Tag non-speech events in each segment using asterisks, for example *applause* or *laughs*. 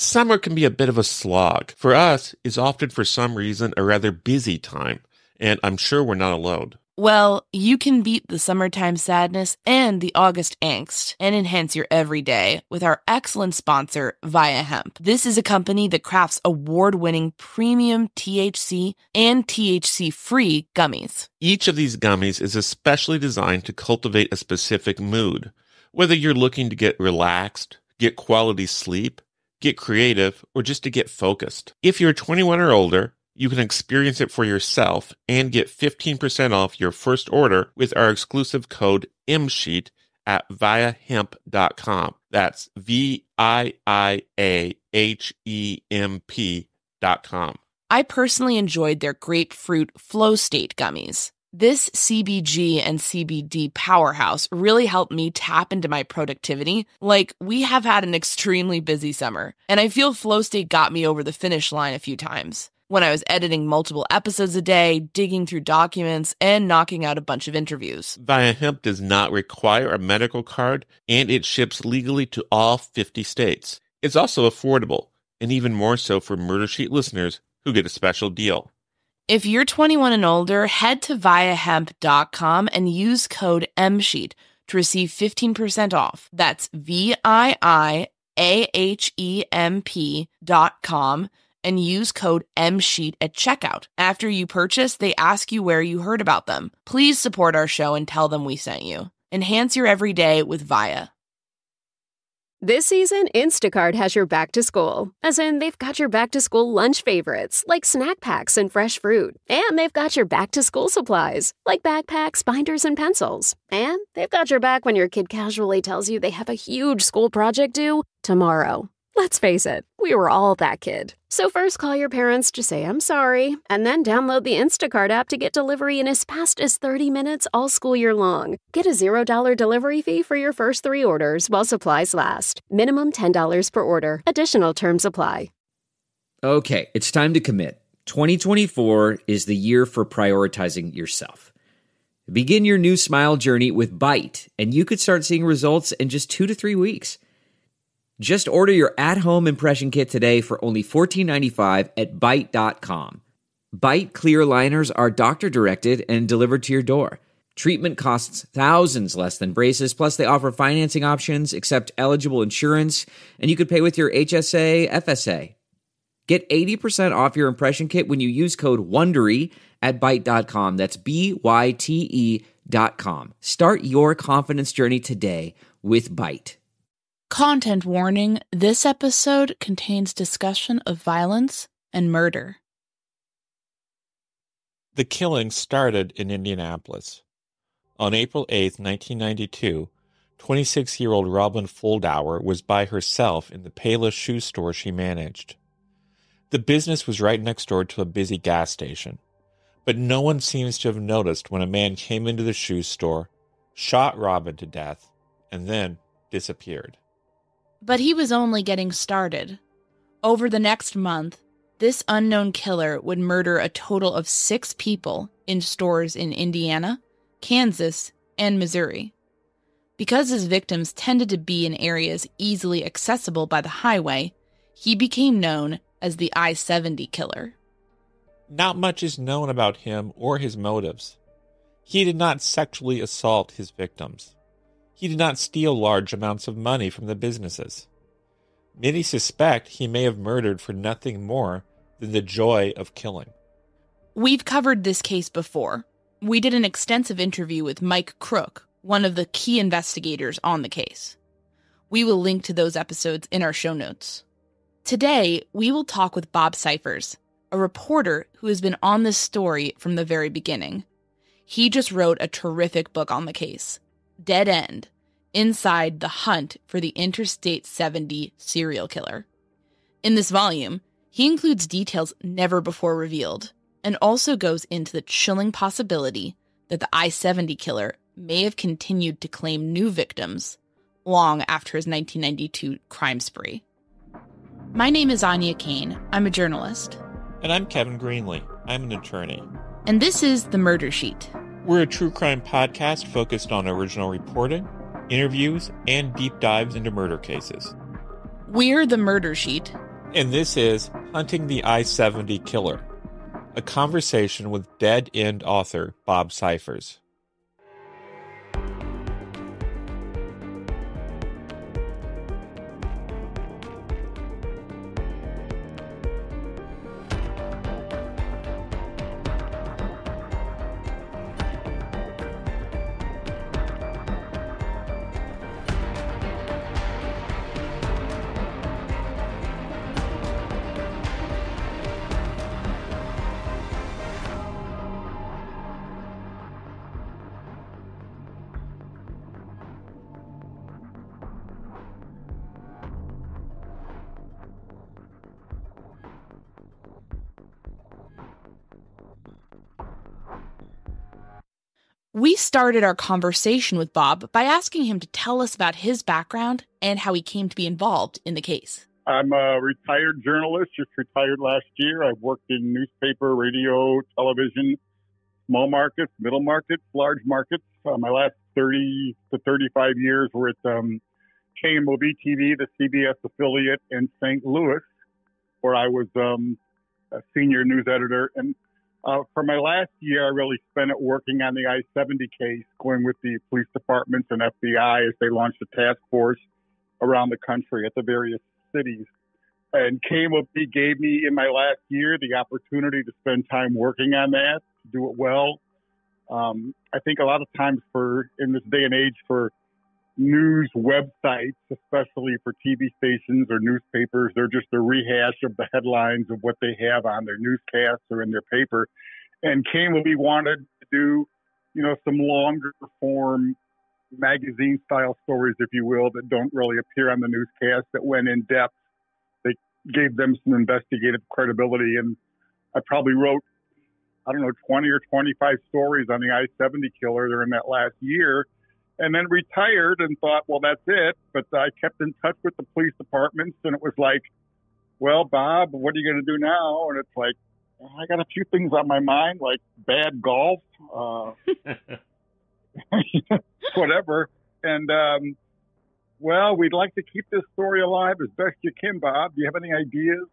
Summer can be a bit of a slog. For us, it's often for some reason a rather busy time, and I'm sure we're not alone. Well, you can beat the summertime sadness and the August angst and enhance your everyday with our excellent sponsor, Viia Hemp. This is a company that crafts award winning premium THC and THC free gummies. Each of these gummies is especially designed to cultivate a specific mood. Whether you're looking to get relaxed, get quality sleep, get creative, or just to get focused. If you're 21 or older, you can experience it for yourself and get 15% off your first order with our exclusive code MSHEET at viiahemp.com. That's V I I A H E M P.com. I personally enjoyed their grapefruit flow state gummies. This CBG and CBD powerhouse really helped me tap into my productivity. Like, we have had an extremely busy summer, and I feel Flow State got me over the finish line a few times when I was editing multiple episodes a day, digging through documents, and knocking out a bunch of interviews. Viia Hemp does not require a medical card and it ships legally to all 50 states. It's also affordable, and even more so for Murder Sheet listeners who get a special deal. If you're 21 and older, head to viiahemp.com and use code MSHEET to receive 15% off. That's V I I A H E M P dot com and use code MSHEET at checkout. After you purchase, they ask you where you heard about them. Please support our show and tell them we sent you. Enhance your everyday with Viia. This season, Instacart has your back to school. As in, they've got your back to school lunch favorites, like snack packs and fresh fruit. And they've got your back to school supplies, like backpacks, binders, and pencils. And they've got your back when your kid casually tells you they have a huge school project due tomorrow. Let's face it, we were all that kid. So first call your parents to say I'm sorry, and then download the Instacart app to get delivery in as fast as 30 minutes all school year long. Get a $0 delivery fee for your first three orders while supplies last. Minimum $10 per order. Additional terms apply. Okay, it's time to commit. 2024 is the year for prioritizing yourself. Begin your new smile journey with Byte, and you could start seeing results in just two to three weeks. Just order your at home impression kit today for only $14.95 at Byte.com. Byte clear liners are doctor directed and delivered to your door. Treatment costs thousands less than braces, plus, they offer financing options, accept eligible insurance, and you could pay with your HSA, FSA. Get 80% off your impression kit when you use code WONDERY at Byte.com. That's B Y T E dot com. Start your confidence journey today with Byte. Content warning this episode contains discussion of violence and murder. The killing started in Indianapolis. On April 8, 1992, 26 year old Robin Fuldauer was by herself in the Payless shoe store she managed. The business was right next door to a busy gas station, but no one seems to have noticed when a man came into the shoe store, shot Robin to death, and then disappeared. But he was only getting started. Over the next month, this unknown killer would murder a total of six people in stores in Indiana, Kansas, and Missouri. Because his victims tended to be in areas easily accessible by the highway, he became known as the I 70 killer. Not much is known about him or his motives. He did not sexually assault his victims. He did not steal large amounts of money from the businesses. Many suspect he may have murdered for nothing more than the joy of killing. We've covered this case before. We did an extensive interview with Mike Crooke, one of the key investigators on the case. We will link to those episodes in our show notes. Today, we will talk with Bob Cyphers, a reporter who has been on this story from the very beginning. He just wrote a terrific book on the case, Dead End Inside the Hunt for the Interstate 70 Serial Killer. In this volume, he includes details never before revealed and also goes into the chilling possibility that the I 70 killer may have continued to claim new victims long after his 1992 crime spree. My name is Áine Cain. I'm a journalist. And I'm Kevin Greenlee. I'm an attorney. And this is The Murder Sheet. We're a true crime podcast focused on original reporting, interviews, and deep dives into murder cases. We're The Murder Sheet, And this is Hunting the I 70 Killer, a conversation with dead end author Bob Cyphers. Started our conversation with Bob by asking him to tell us about his background and how he came to be involved in the case. I'm a retired journalist, just retired last year. I've worked in newspaper, radio, television, small markets, middle markets, large markets. Uh, my last 30 to 35 years were at um, KMOV TV, the CBS affiliate in St. Louis, where I was um, a senior news editor. And uh, for my last year, I really spent it working on the I 70 case, going with the police departments and FBI as they launched a task force around the country at the various cities. And KMOV gave me in my last year the opportunity to spend time working on that, to do it well. Um, I think a lot of times for in this day and age for news websites, especially for TV stations or newspapers. They're just a rehash of the headlines of what they have on their newscasts or in their paper. And KMOV wanted to do, you know, some longer form magazine style stories, if you will, that don't really appear on the newscast that went in depth. They gave them some investigative credibility. And I probably wrote, I don't know, 20 or 25 stories on the I 70 killer during that last year and then retired and thought, well, that's it. But I kept in touch with the police departments, and it was like, well, Bob, what are you going to do now? And it's like, I got a few things on my mind, like bad golf, uh, *laughs* *laughs* whatever. And um, well, we'd like to keep this story alive as best you can, Bob. Do you have any ideas?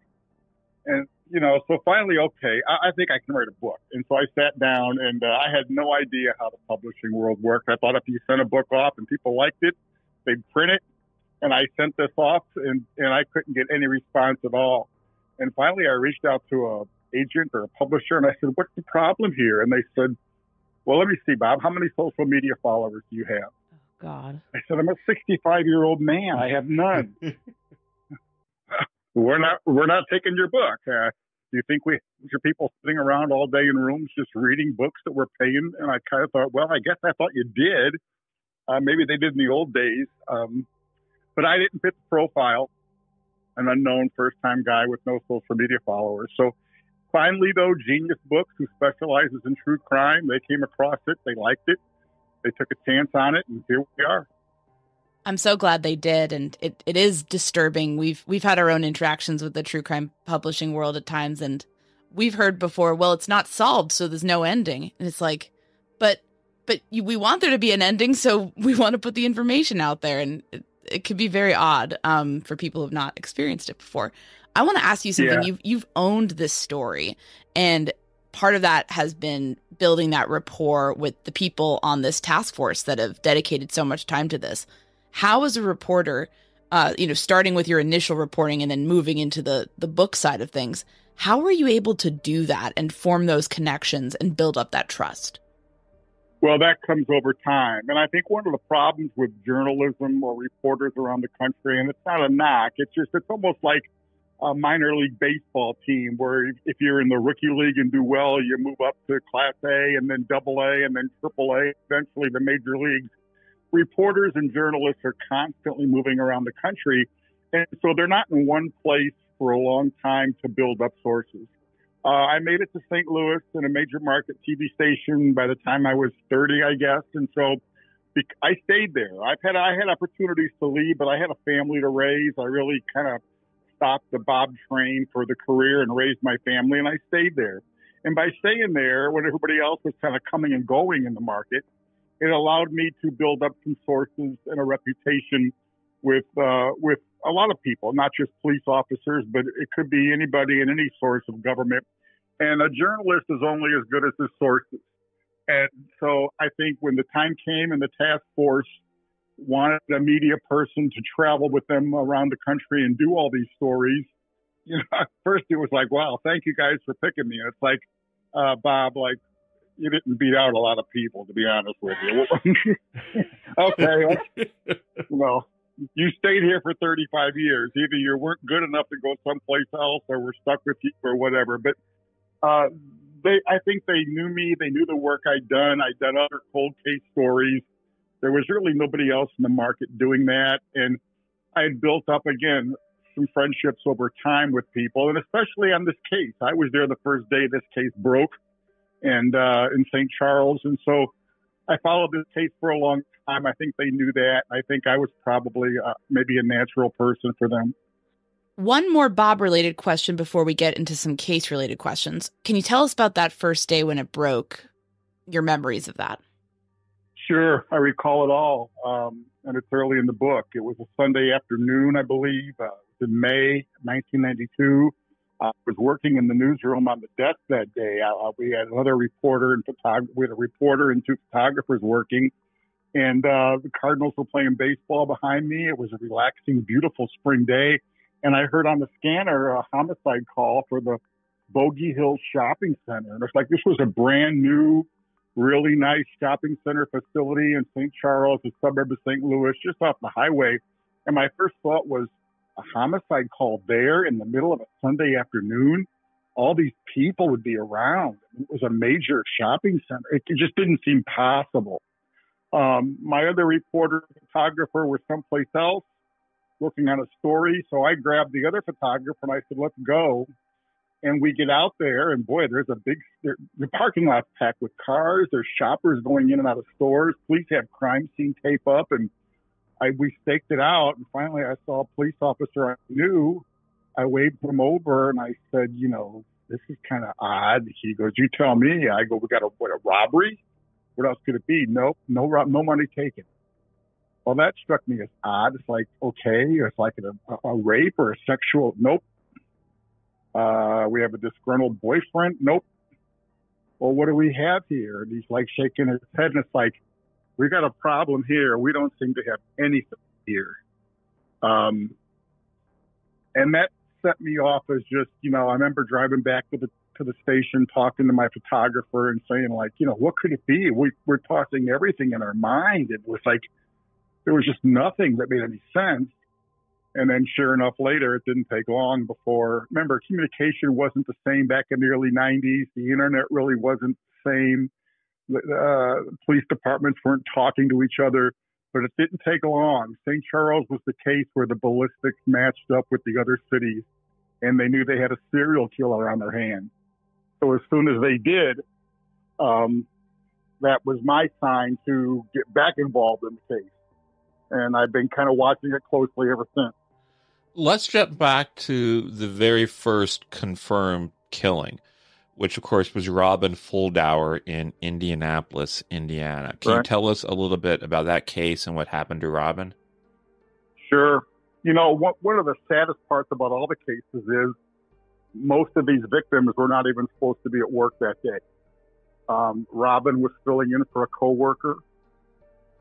And you know, so finally, okay, I, I, think I can write a book. And so I sat down and uh, I had no idea how the publishing world worked. I thought if you sent a book off and people liked it, they'd print it. And I sent this off and, and I couldn't get any response at all. And finally, I reached out to a agent or a publisher and I said, what's the problem here? And they said, well, let me see, Bob, how many social media followers do you have? Oh, God. I said, I'm a 65 year old man. I have none. *laughs* we're not we're not taking your book. Uh, do you think we are people sitting around all day in rooms just reading books that we're paying? And I kind of thought, well, I guess I thought you did. Uh, maybe they did in the old days, um, but I didn't fit the profile. An unknown first time guy with no social media followers. So finally, though, Genius Books, who specializes in true crime, they came across it. They liked it. They took a chance on it, and here we are. I'm so glad they did, and it, it is disturbing. We've we've had our own interactions with the true crime publishing world at times, and we've heard before. Well, it's not solved, so there's no ending, and it's like, but but you, we want there to be an ending, so *laughs* we want to put the information out there, and it, it could be very odd um, for people who have not experienced it before. I want to ask you something. Yeah. You've you've owned this story, and part of that has been building that rapport with the people on this task force that have dedicated so much time to this how as a reporter uh, you know starting with your initial reporting and then moving into the the book side of things how are you able to do that and form those connections and build up that trust? Well that comes over time. And i think one of the problems with journalism or reporters around the country and it's not a knock it's just it's almost like a minor league baseball team where if you're in the rookie league and do well you move up to class a and then double a and then triple a eventually the major leagues reporters and journalists are constantly moving around the country. And so they're not in one place for a long time to build up sources. Uh, I made it to St. Louis in a major market TV station by the time I was 30, I guess. And so I stayed there. I've had, I had opportunities to leave, but I had a family to raise. I really kind of stopped the Bob train for the career and raised my family and I stayed there. And by staying there, when everybody else was kind of coming and going in the market, it allowed me to build up some sources and a reputation with uh, with a lot of people, not just police officers, but it could be anybody in any source of government. And a journalist is only as good as his sources. And so I think when the time came and the task force wanted a media person to travel with them around the country and do all these stories, you know, *laughs* at first it was like, wow, thank you guys for picking me. And it's like, uh, Bob, like, you didn't beat out a lot of people, to be honest with you. *laughs* okay. well, you stayed here for 35 years. Either you weren't good enough to go someplace else or we're stuck with you or whatever. But, uh, they, I think they knew me. They knew the work I'd done. I'd done other cold case stories. There was really nobody else in the market doing that. And I had built up again some friendships over time with people, and especially on this case. I was there the first day this case broke, and uh, in St. Charles, and so I followed this case for a long time. I think they knew that. I think I was probably uh, maybe a natural person for them. One more Bob related question before we get into some case related questions. Can you tell us about that first day when it broke? Your memories of that? Sure, I recall it all, um, and it's early in the book. It was a Sunday afternoon, I believe. Uh, in May 1992. I was working in the newsroom on the desk that day. Uh, we had another reporter and photographer. We had a reporter and two photographers working, and uh, the Cardinals were playing baseball behind me. It was a relaxing, beautiful spring day, and I heard on the scanner a homicide call for the Bogey Hill Shopping Center, and it's like this was a brand new, really nice shopping center facility in St. Charles, a suburb of St. Louis, just off the highway. And my first thought was, a homicide call there in the middle of a Sunday afternoon, all these people would be around. It was a major shopping center. It just didn't seem possible. Um, my other reporter, photographer, was someplace else working on a story. So I grabbed the other photographer and I said, let's go. And we get out there, and boy, there's a big there, the parking lot's packed with cars. There's shoppers going in and out of stores. Police have crime scene tape up, and I we staked it out, and finally I saw a police officer I knew. I waved him over, and I said, you know, this is kind of odd. He goes, you tell me. I go, we got a what a robbery? What else could it be? Nope, no rob, no money taken. Well, that struck me as odd. It's like okay, it's like a, a rape or a sexual. Nope. Uh, we have a disgruntled boyfriend. Nope. Well, what do we have here? And he's like shaking his head, and it's like, we got a problem here. We don't seem to have anything here. Um, and that set me off as just, you know, I remember driving back to the to the station, talking to my photographer and saying like, you know, what could it be? We we're tossing everything in our mind. It was like there was just nothing that made any sense. And then sure enough, later, it didn't take long before, remember, communication wasn't the same back in the early 90s. The internet really wasn't the same uh, police departments weren't talking to each other, but it didn't take long. St. Charles was the case where the ballistics matched up with the other cities, and they knew they had a serial killer on their hands. So as soon as they did, um, that was my sign to get back involved in the case. And I've been kind of watching it closely ever since. Let's jump back to the very first confirmed killing which of course was Robin Fuldauer in Indianapolis, Indiana. Can right. you tell us a little bit about that case and what happened to Robin? Sure. You know, what, one of the saddest parts about all the cases is most of these victims were not even supposed to be at work that day. Um, Robin was filling in for a coworker,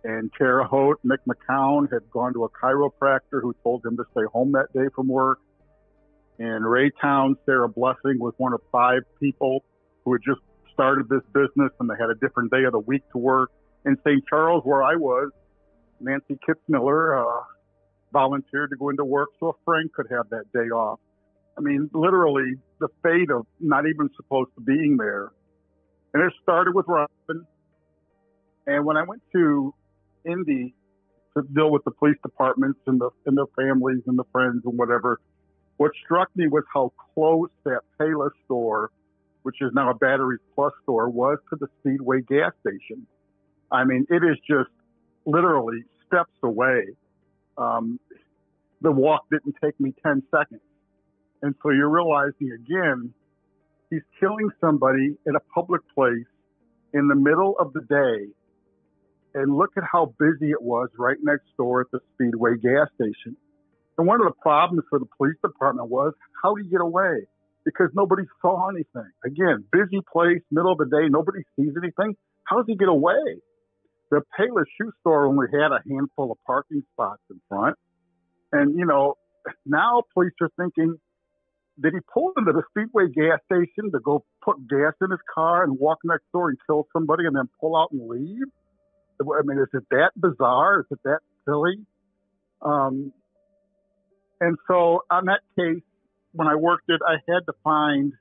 and Terre Haute, Mick McCown, had gone to a chiropractor who told him to stay home that day from work. In Raytown, Sarah Blessing was one of five people who had just started this business and they had a different day of the week to work. In St. Charles, where I was, Nancy Kitzmiller uh, volunteered to go into work so a friend could have that day off. I mean, literally the fate of not even supposed to being there. And it started with Robin. And when I went to Indy to deal with the police departments and the and their families and the friends and whatever, what struck me was how close that Payless store, which is now a Batteries Plus store, was to the Speedway gas station. I mean, it is just literally steps away. Um, the walk didn't take me 10 seconds. And so you're realizing again, he's killing somebody in a public place in the middle of the day. And look at how busy it was right next door at the Speedway gas station. And one of the problems for the police department was how do you get away? Because nobody saw anything. Again, busy place, middle of the day, nobody sees anything. How does he get away? The Payless shoe store only had a handful of parking spots in front. And, you know, now police are thinking, did he pull into the Speedway gas station to go put gas in his car and walk next door and kill somebody and then pull out and leave? I mean, is it that bizarre? Is it that silly? Um, and so on that case, when I worked it, I had to find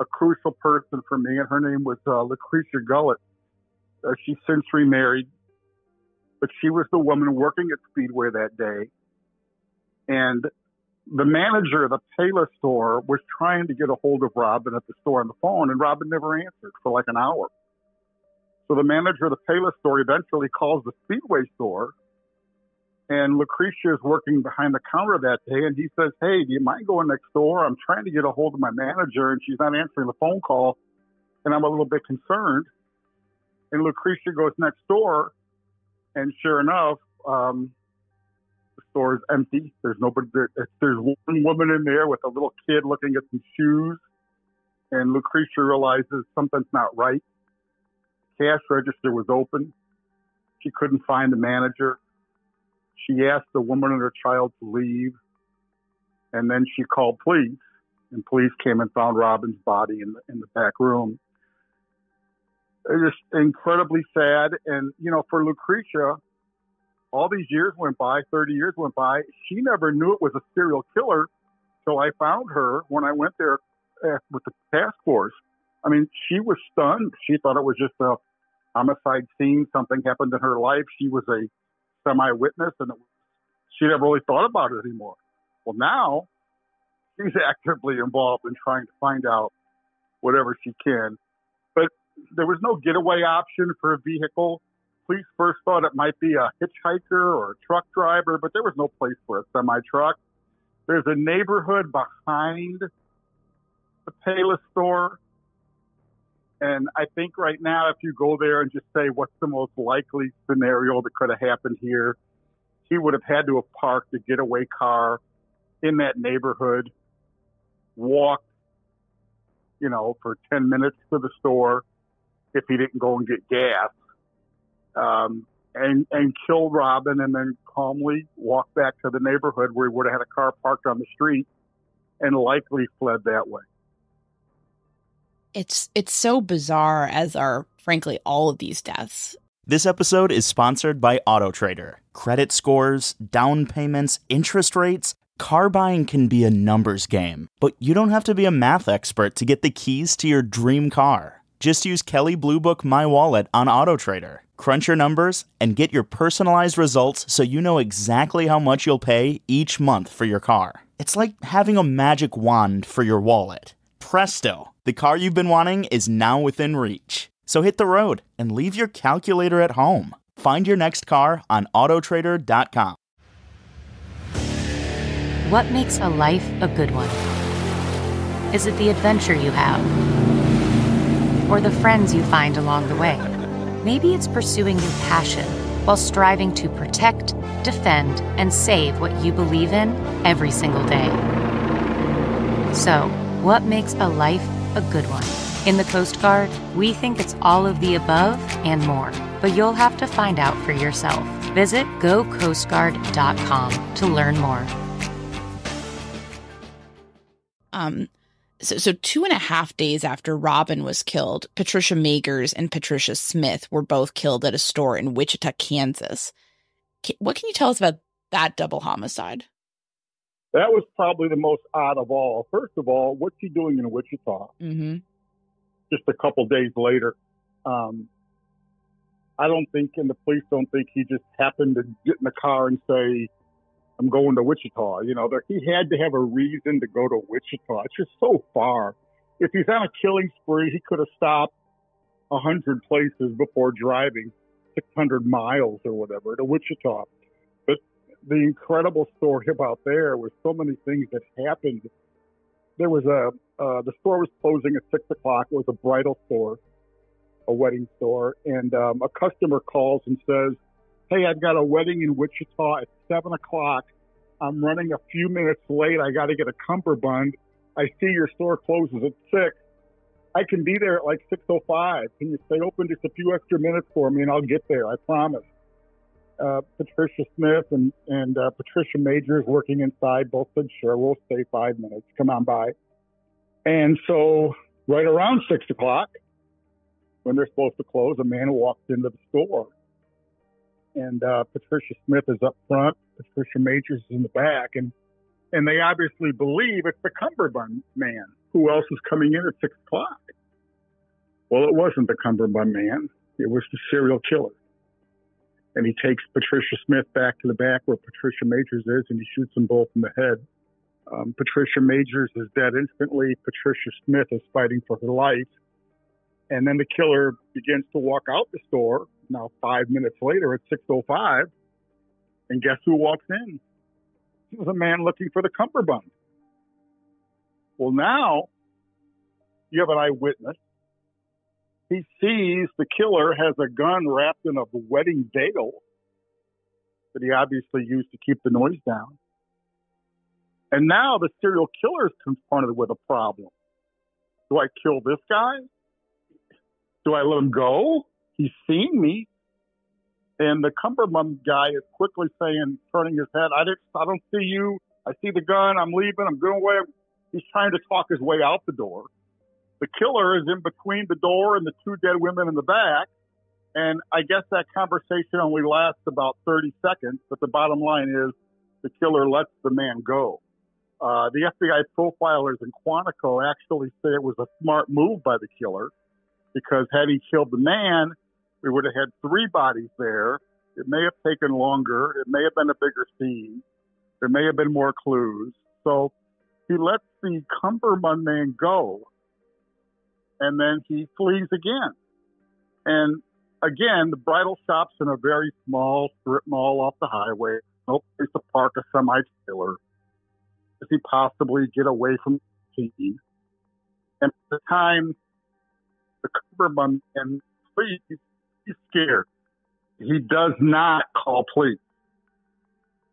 a crucial person for me, and her name was uh, Lucretia Gullett. Uh, she's since remarried, but she was the woman working at Speedway that day. And the manager of the Payless store was trying to get a hold of Robin at the store on the phone, and Robin never answered for like an hour. So the manager of the Payless store eventually calls the Speedway store and Lucretia is working behind the counter that day, and he says, "Hey, do you mind going next door? I'm trying to get a hold of my manager, and she's not answering the phone call, and I'm a little bit concerned." And Lucretia goes next door, and sure enough, um, the store is empty. There's nobody. There, there's one woman in there with a little kid looking at some shoes, and Lucretia realizes something's not right. Cash register was open. She couldn't find the manager she asked the woman and her child to leave, and then she called police, and police came and found Robin's body in the, in the back room. It's just incredibly sad. And, you know, for Lucretia, all these years went by, 30 years went by. She never knew it was a serial killer till I found her when I went there uh, with the task force. I mean, she was stunned. She thought it was just a homicide scene. Something happened in her life. She was a semi-witness, and she never really thought about it anymore. Well, now she's *laughs* actively involved in trying to find out whatever she can. But there was no getaway option for a vehicle. Police first thought it might be a hitchhiker or a truck driver, but there was no place for a semi truck. There's a neighborhood behind the Payless store and I think right now, if you go there and just say what's the most likely scenario that could have happened here, he would have had to have parked a getaway car in that neighborhood, walked, you know, for 10 minutes to the store if he didn't go and get gas, um, and, and kill Robin and then calmly walk back to the neighborhood where he would have had a car parked on the street and likely fled that way it's it's so bizarre as are frankly all of these deaths. This episode is sponsored by AutoTrader. Credit scores, down payments, interest rates, car buying can be a numbers game, but you don't have to be a math expert to get the keys to your dream car. Just use Kelley Blue Book My Wallet on AutoTrader. Crunch your numbers and get your personalized results so you know exactly how much you'll pay each month for your car. It's like having a magic wand for your wallet. Presto the car you've been wanting is now within reach. So hit the road and leave your calculator at home. Find your next car on autotrader.com. What makes a life a good one? Is it the adventure you have? Or the friends you find along the way? Maybe it's pursuing your passion while striving to protect, defend, and save what you believe in every single day. So, what makes a life a good one. In the Coast Guard, we think it's all of the above and more, but you'll have to find out for yourself. Visit gocoastguard.com to learn more. Um, so, so two and a half days after Robin was killed, Patricia Magers and Patricia Smith were both killed at a store in Wichita, Kansas. What can you tell us about that double homicide? That was probably the most odd of all. First of all, what's he doing in Wichita? Mm-hmm. Just a couple days later. Um, I don't think, and the police don't think he just happened to get in the car and say, I'm going to Wichita. You know, there, he had to have a reason to go to Wichita. It's just so far. If he's on a killing spree, he could have stopped a hundred places before driving 600 miles or whatever to Wichita the incredible story *laughs* about there was so many things that happened. There was a uh, the store was closing at six o'clock. It was a bridal store, a wedding store, and um, a customer calls and says, "Hey, I've got a wedding in Wichita at seven o'clock. I'm running a few minutes late. I got to get a cummerbund. I see your store closes at six. I can be there at like 6:05. Can you stay open just a few extra minutes for me, and I'll get there. I promise. Uh, Patricia Smith and and uh, Patricia Magers working inside both said, "Sure, we'll stay five minutes. Come on by." And so, right around six o'clock, when they're supposed to close, a man walks into the store, and uh, Patricia Smith is up front. Patricia Magers is in the back, and and they obviously believe it's the cummerbund man. Who else is coming in at six o'clock? Well, it wasn't the cummerbund man. It was the serial killer. And he takes Patricia Smith back to the back where Patricia Magers is, and he shoots them both in the head. Um, Patricia Magers is dead instantly. Patricia Smith is fighting for her life. And then the killer begins to walk out the store. Now, five minutes later at 6.05. And guess who walks in? It was a man looking for the cummerbund. Well, now you have an eyewitness. He sees the killer has a gun wrapped in a wedding veil that he obviously used to keep the noise down. And now the serial killer is confronted with a problem. Do I kill this guy? Do I let him go? He's seen me. And the cummerbund guy is quickly saying, turning his head, I, didn't, I don't see you. I see the gun. I'm leaving. I'm going away. He's trying to talk his way out the door. The killer is in between the door and the two dead women in the back. And I guess that conversation only lasts about 30 seconds. But the bottom line is the killer lets the man go. Uh, the FBI profilers in Quantico actually say it was a smart move by the killer because had he killed the man, we would have had three bodies there. It may have taken longer. It may have been a bigger scene. There may have been more clues. So he lets the Cumberland man go and then he flees again. And again, the bridal shop's in a very small strip mall off the highway. No place to park a semi trailer. Does he possibly get away from the scene? And at the time the Cumberland man flees, he's scared. He does not call police.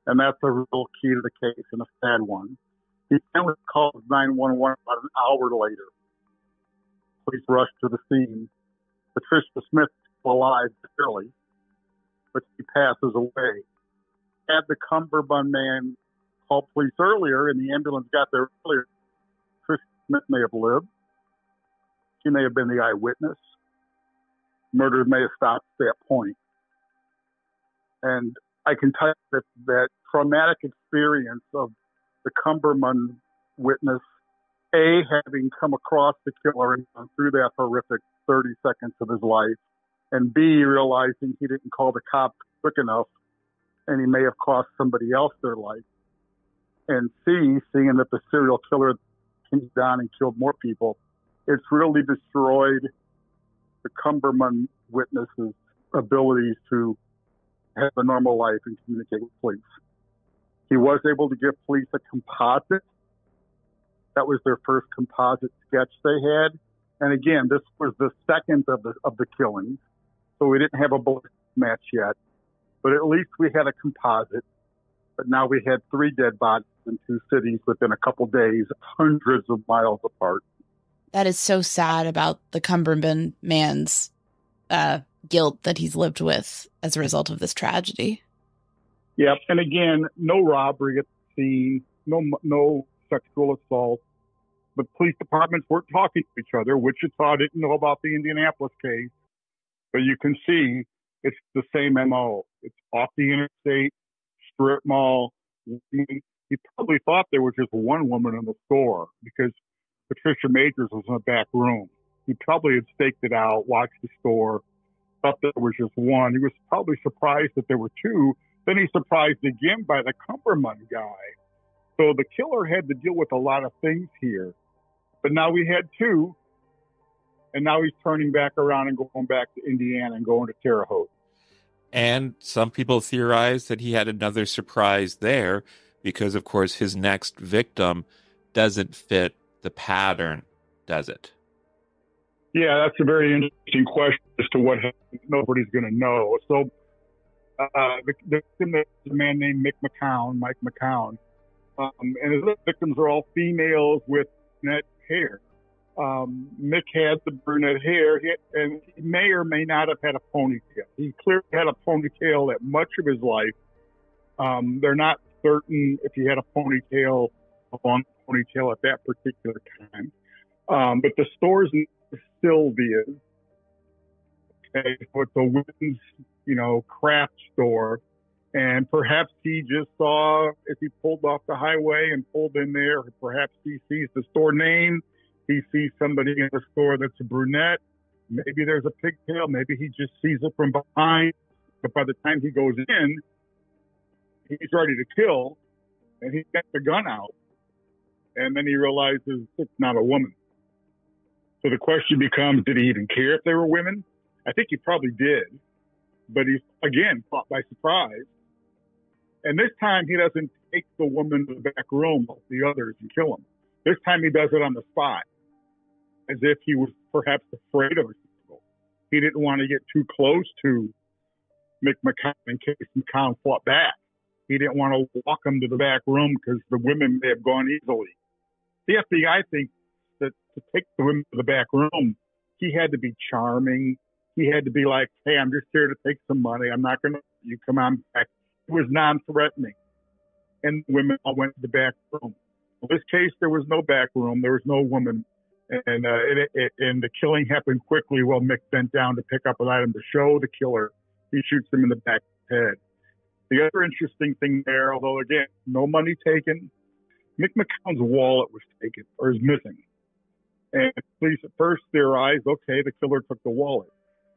And that's a real key to the case and a sad one. He finally calls 911 about an hour later. Police rush to the scene. Patricia Smith alive, barely, but she passes away. Had the Cumberbund man called police earlier and the ambulance got there earlier, Patricia Smith may have lived. She may have been the eyewitness murder may have stopped at that point. And I can tell you that that traumatic experience of the Cumberland witness, A, having come across the killer and gone through that horrific 30 seconds of his life, and B, realizing he didn't call the cops quick enough and he may have cost somebody else their life. And C, seeing that the serial killer came down and killed more people, it's really destroyed the Cumberland witness's abilities to have a normal life and communicate with police. He was able to give police a composite. That was their first composite sketch they had. And again, this was the second of the, of the killings. So we didn't have a bullet match yet, but at least we had a composite. But now we had three dead bodies in two cities within a couple days, hundreds of miles apart that is so sad about the Cumberland man's uh, guilt that he's lived with as a result of this tragedy. Yep, and again, no robbery at the scene, no no sexual assault, but police departments weren't talking to each other. Wichita didn't know about the Indianapolis case, but you can see it's the same MO. It's off the interstate, strip mall. He probably thought there was just one woman in the store because Patricia Magers was in the back room. He probably had staked it out, watched the store, thought there was just one. He was probably surprised that there were two. Then he's surprised again by the Cumberland guy. So the killer had to deal with a lot of things here. But now we had two, and now he's turning back around and going back to Indiana and going to Terre Haute. And some people theorize that he had another surprise there because, of course, his next victim doesn't fit the pattern does it? Yeah, that's a very interesting question as to what nobody's going to know. So uh, the, the victim is a man named Mick McCown, Mike McCown. Um, and his victims are all females with net hair. Um, Mick had the brunette hair, and he may or may not have had a ponytail. He clearly had a ponytail at much of his life. Um, they're not certain if he had a ponytail, a long ponytail at that particular time. Um, but the store's Sylvia. Okay, so it's a women's, you know, craft store. And perhaps he just saw if he pulled off the highway and pulled in there, perhaps he sees the store name he sees somebody in the store that's a brunette. Maybe there's a pigtail. Maybe he just sees it from behind. But by the time he goes in, he's ready to kill and he gets the gun out. And then he realizes it's not a woman. So the question becomes, did he even care if they were women? I think he probably did. But he's, again, caught by surprise. And this time he doesn't take the woman to the back room like the others and kill him. This time he does it on the spot as if he was perhaps afraid of people. He didn't want to get too close to Mick McCown in case McCown fought back. He didn't want to walk him to the back room because the women may have gone easily. The FBI thinks that to take the women to the back room, he had to be charming. He had to be like, hey, I'm just here to take some money. I'm not going to, you come on back. It was non threatening. And women all went to the back room. In this case, there was no back room. There was no woman and uh, it, it, and the killing happened quickly while Mick bent down to pick up an item to show the killer. He shoots him in the back head. The other interesting thing there, although again, no money taken, Mick McCown's wallet was taken or is missing. And police at first theorized, okay, the killer took the wallet.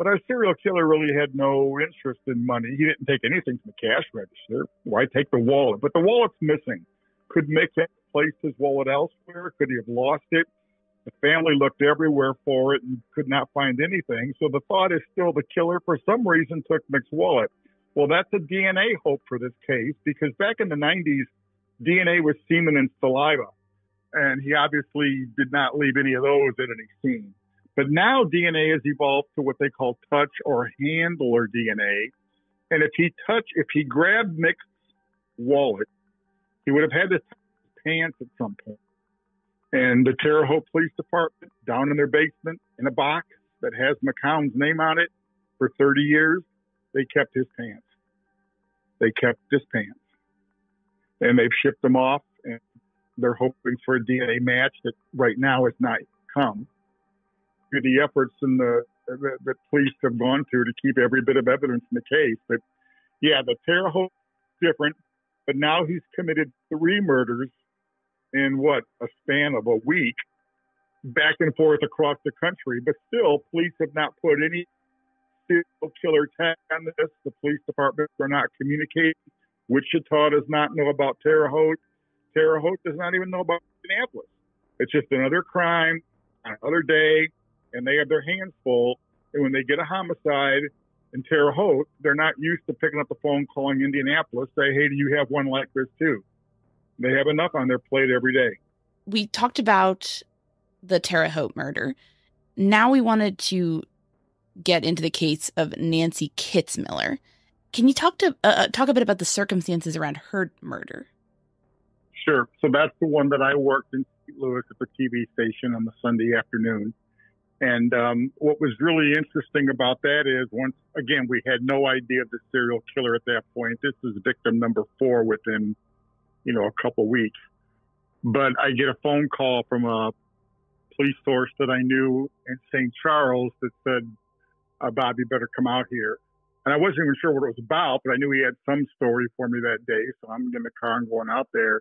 But our serial killer really had no interest in money. He didn't take anything from the cash register. Why take the wallet? But the wallet's missing. Could Mick have placed his wallet elsewhere? Could he have lost it? The family looked everywhere for it and could not find anything. So the thought is still the killer, for some reason, took Mick's wallet. Well, that's a DNA hope for this case because back in the 90s, DNA was semen and saliva. And he obviously did not leave any of those at any scene. But now DNA has evolved to what they call touch or handler DNA. And if he touched, if he grabbed Nick's wallet, he would have had to touch his pants at some point. And the Terre Haute Police Department, down in their basement, in a box that has McCown's name on it for 30 years, they kept his pants. They kept his pants. And they've shipped them off, and they're hoping for a DNA match that right now has not come. Through the efforts and the that police have gone through to keep every bit of evidence in the case. But yeah, the Terre Haute different, but now he's committed three murders in what a span of a week back and forth across the country. But still, police have not put any serial killer tag on this. The police department are not communicating. Wichita does not know about Terre Haute. Terre Haute does not even know about Indianapolis. It's just another crime another day, and they have their hands full. And when they get a homicide in Terre Haute, they're not used to picking up the phone, calling Indianapolis, say, "Hey, do you have one like this too?" They have enough on their plate every day. We talked about the Terre Haute murder. Now we wanted to get into the case of Nancy Kitzmiller. Can you talk to uh, uh talk a bit about the circumstances around her murder? Sure. So that's the one that I worked in St. Louis at the TV station on the Sunday afternoon. And um, what was really interesting about that is once again we had no idea of the serial killer at that point. This is victim number four within you know, a couple weeks. But I get a phone call from a police source that I knew in St. Charles that said, uh, Bob, you better come out here. And I wasn't even sure what it was about, but I knew he had some story for me that day. So I'm in the car and going out there.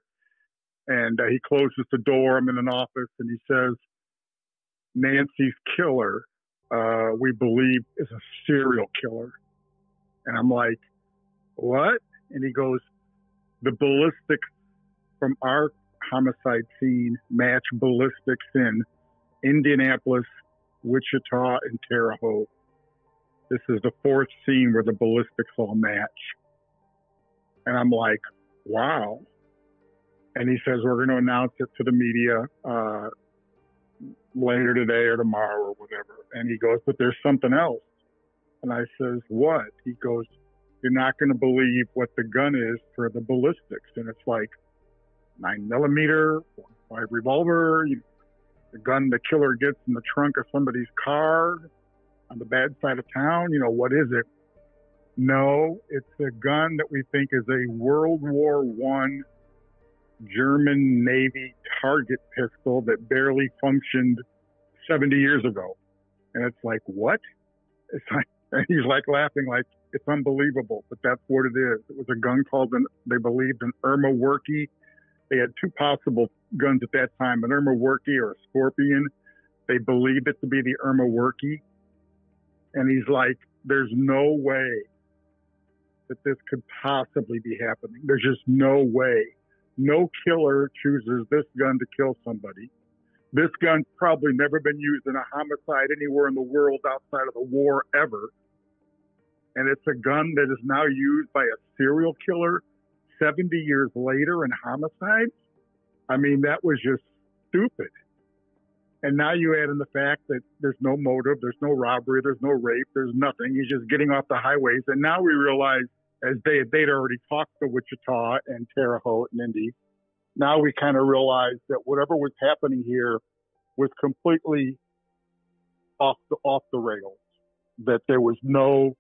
And uh, he closes the door. I'm in an office and he says, Nancy's killer, uh, we believe, is a serial killer. And I'm like, what? And he goes, the ballistics from our homicide scene match ballistics in Indianapolis, Wichita, and Terre Haute. This is the fourth scene where the ballistics all match. And I'm like, wow. And he says, we're going to announce it to the media uh, later today or tomorrow or whatever. And he goes, but there's something else. And I says, what? He goes, you're not going to believe what the gun is for the ballistics. And it's like nine millimeter, five revolver, you, the gun the killer gets in the trunk of somebody's car on the bad side of town. You know, what is it? No, it's a gun that we think is a World War One German Navy target pistol that barely functioned 70 years ago. And it's like, what? It's like, *laughs* he's like laughing, like, it's unbelievable, but that's what it is. It was a gun called, an, they believed, an Erma Werke. They had two possible guns at that time, an Erma Werke or a Scorpion. They believed it to be the Erma Werke. And he's like, there's no way that this could possibly be happening. There's just no way. No killer chooses this gun to kill somebody. This gun's probably never been used in a homicide anywhere in the world outside of the war ever. And it's a gun that is now used by a serial killer 70 years later in homicides. I mean, that was just stupid. And now you add in the fact that there's no motive, there's no robbery, there's no rape, there's nothing. He's just getting off the highways. And now we realize, as they they'd already talked to Wichita and Terre Haute and Indy, now we kind of realized that whatever was happening here was completely off the off the rails. That there was no,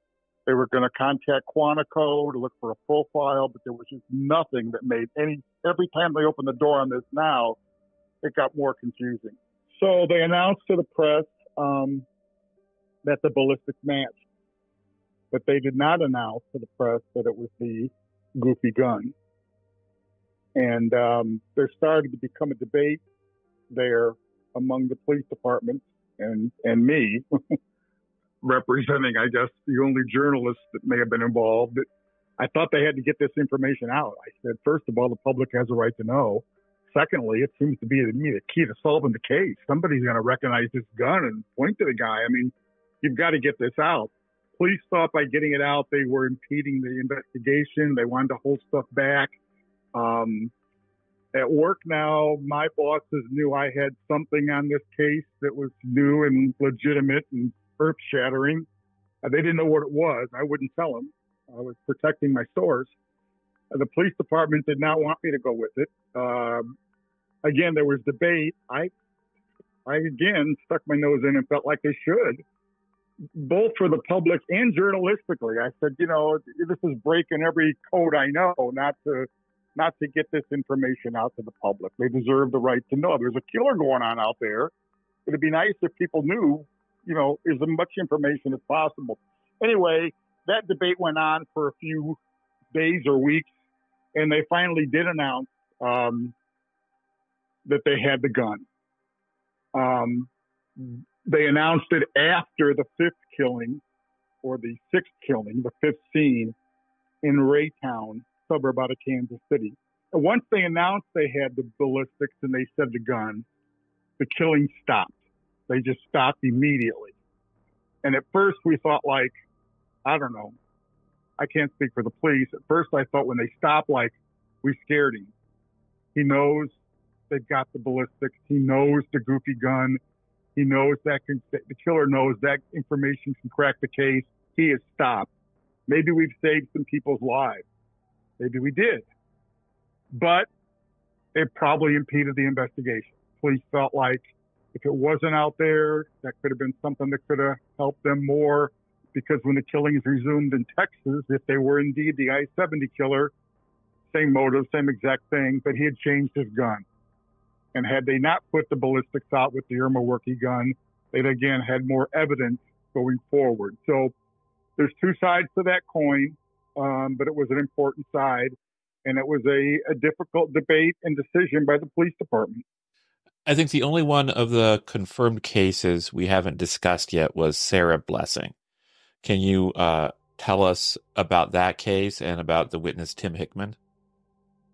they were going to contact Quantico to look for a profile, but there was just nothing that made any. Every time they opened the door on this now, it got more confusing. So they announced to the press um, that the ballistics matched, but they did not announce to the press that it was the goofy gun. And um, there started to become a debate there among the police departments and and me, *laughs* representing, I guess, the only journalist that may have been involved. I thought they had to get this information out. I said, first of all, the public has a right to know. Secondly, it seems to be to me the key to solving the case. Somebody's going to recognize this gun and point to the guy. I mean, you've got to get this out. Police thought by getting it out, they were impeding the investigation. They wanted to hold stuff back. Um, at work now, my bosses knew I had something on this case that was new and legitimate and earth shattering. Uh, they didn't know what it was. I wouldn't tell them. I was protecting my source. Uh, the police department did not want me to go with it. Um, again, there was debate. I, I again stuck my nose in and felt like they should, both for the public and journalistically. I said, you know, this is breaking every code I know, not to not to get this information out to the public. They deserve the right to know. There's a killer going on out there. It'd be nice if people knew, you know, as much information as possible. Anyway, that debate went on for a few days or weeks, and they finally did announce um, that they had the gun. Um, they announced it after the fifth killing, or the sixth killing, the fifth scene in Raytown, suburb out of Kansas City. And once they announced they had the ballistics and they said the gun, the killing stopped. They just stopped immediately. And at first we thought like, I don't know, I can't speak for the police. At first I thought when they stopped, like, we scared him. He knows they've got the ballistics. He knows the goofy gun. He knows that the killer knows that information can crack the case. He has stopped. Maybe we've saved some people's lives. Maybe we did. But it probably impeded the investigation. Police felt like if it wasn't out there, that could have been something that could have helped them more. Because when the killings resumed in Texas, if they were indeed the I 70 killer, same motive, same exact thing, but he had changed his gun. And had they not put the ballistics out with the Erma Werke gun, they'd again had more evidence going forward. So there's two sides to that coin um, but it was an important side, and it was a, a difficult debate and decision by the police department. I think the only one of the confirmed cases we haven't discussed yet was Sarah Blessing. Can you uh, tell us about that case and about the witness Tim Hickman?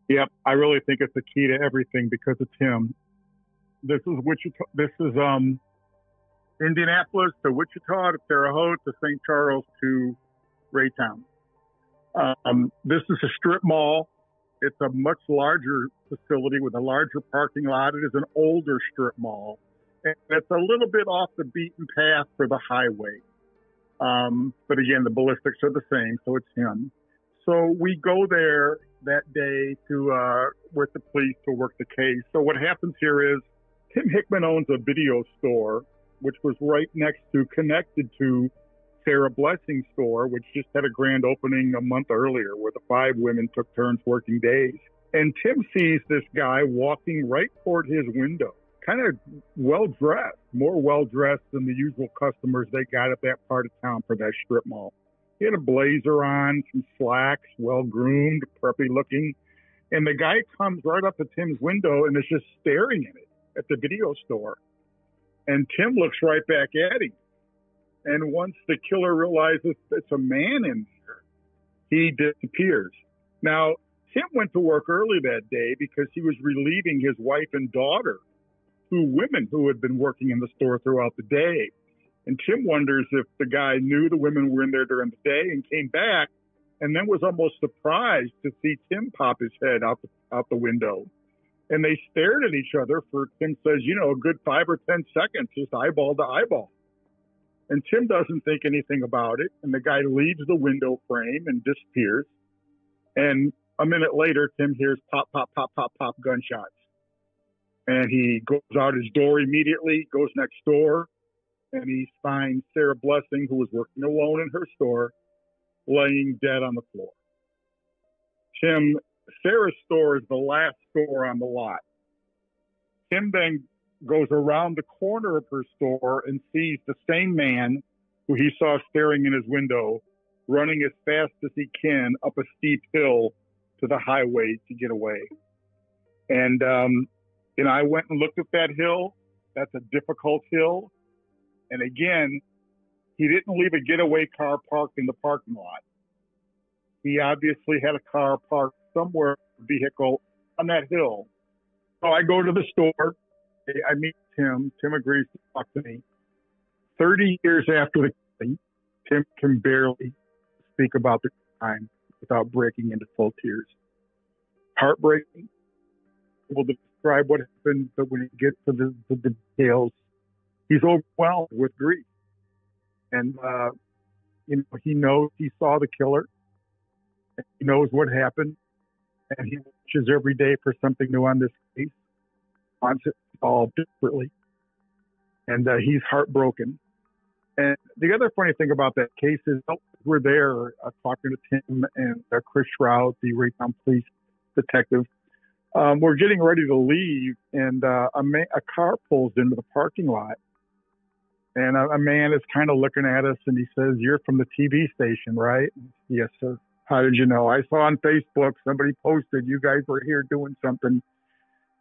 Yep, I really think it's the key to everything because it's him. This is Wichita. This is um, Indianapolis to Wichita to Terre Haute to St. Charles to Raytown. Um, this is a strip mall. It's a much larger facility with a larger parking lot. It is an older strip mall. And it's a little bit off the beaten path for the highway. Um, but again, the ballistics are the same, so it's him. So we go there that day to uh, with the police to work the case. So what happens here is Tim Hickman owns a video store, which was right next to, connected to Sarah Blessing store, which just had a grand opening a month earlier, where the five women took turns working days. And Tim sees this guy walking right toward his window, kind of well dressed, more well dressed than the usual customers they got at that part of town for that strip mall. He had a blazer on, some slacks, well groomed, preppy looking. And the guy comes right up to Tim's window and is just staring at it at the video store. And Tim looks right back at him. And once the killer realizes it's a man in there, he disappears. Now, Tim went to work early that day because he was relieving his wife and daughter, two women who had been working in the store throughout the day. And Tim wonders if the guy knew the women were in there during the day and came back and then was almost surprised to see Tim pop his head out the, out the window. And they stared at each other for, Tim says, you know, a good five or 10 seconds, just eyeball to eyeball. And Tim doesn't think anything about it. And the guy leaves the window frame and disappears. And a minute later, Tim hears pop, pop, pop, pop, pop gunshots. And he goes out his door immediately, goes next door, and he finds Sarah Blessing, who was working alone in her store, laying dead on the floor. Tim, Sarah's store is the last store on the lot. Tim then goes around the corner of her store and sees the same man who he saw staring in his window running as fast as he can up a steep hill to the highway to get away. And, um, know, I went and looked at that hill. That's a difficult hill. And again, he didn't leave a getaway car parked in the parking lot. He obviously had a car parked somewhere, vehicle on that hill. So I go to the store. I meet Tim. Tim agrees to talk to me. 30 years after the killing, Tim can barely speak about the crime without breaking into full tears. Heartbreaking. To describe what happened, but when he gets to the, the details, he's overwhelmed with grief. And, uh, you know, he knows he saw the killer. He knows what happened. And he watches every day for something new on this case, wants it all desperately. And uh, he's heartbroken. And the other funny thing about that case is we're there uh, talking to Tim and uh, Chris Shroud, the Raytown police detective. Um, we're getting ready to leave, and uh, a, a car pulls into the parking lot and a, a man is kind of looking at us and he says, You're from the TV station, right? Yes, sir. How did you know? I saw on Facebook somebody posted you guys were here doing something.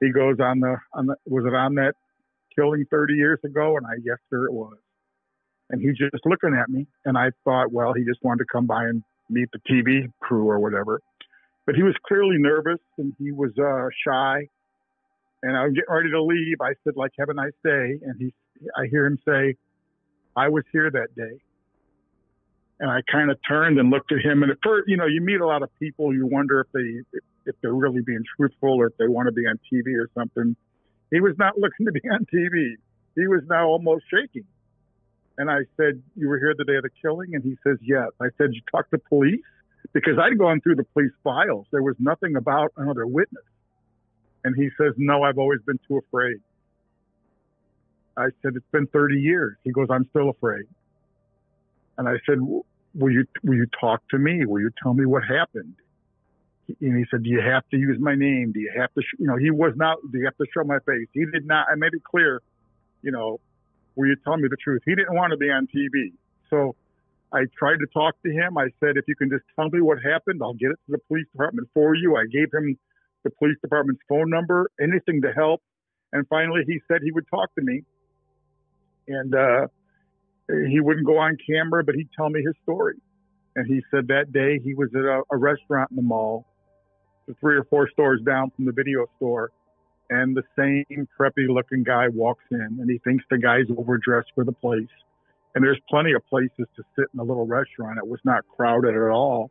He goes on the on the was it on that killing 30 years ago? And I yes, sir, it was. And he's just looking at me, and I thought, well, he just wanted to come by and meet the TV crew or whatever. But he was clearly nervous and he was uh, shy. And I was getting ready to leave. I said, like, have a nice day. And he, I hear him say, I was here that day. And I kind of turned and looked at him. And at first, you know, you meet a lot of people. You wonder if they, if they're really being truthful or if they want to be on TV or something. He was not *laughs* looking to be on TV. He was now almost shaking. And I said, You were here the day of the killing? And he says, Yes. I said, You talked to police? Because I'd gone through the police files. There was nothing about another witness. And he says, No, I've always been too afraid. I said, it's been 30 years. He goes, I'm still afraid. And I said, will you, will you talk to me? Will you tell me what happened? And he said, do you have to use my name? Do you have to, you know, he was not, do you have to show my face? He did not, I made it clear, you know, will you tell me the truth? He didn't want to be on TV. So I tried to talk to him. I said, if you can just tell me what happened, I'll get it to the police department for you. I gave him the police department's phone number, anything to help. And finally, he said he would talk to me and uh, he wouldn't go on camera, but he'd tell me his story. And he said that day he was at a, a restaurant in the mall, three or four stores down from the video store, and the same preppy looking guy walks in and he thinks the guy's overdressed for the place. And there's plenty of places to sit in a little restaurant. It was not crowded at all.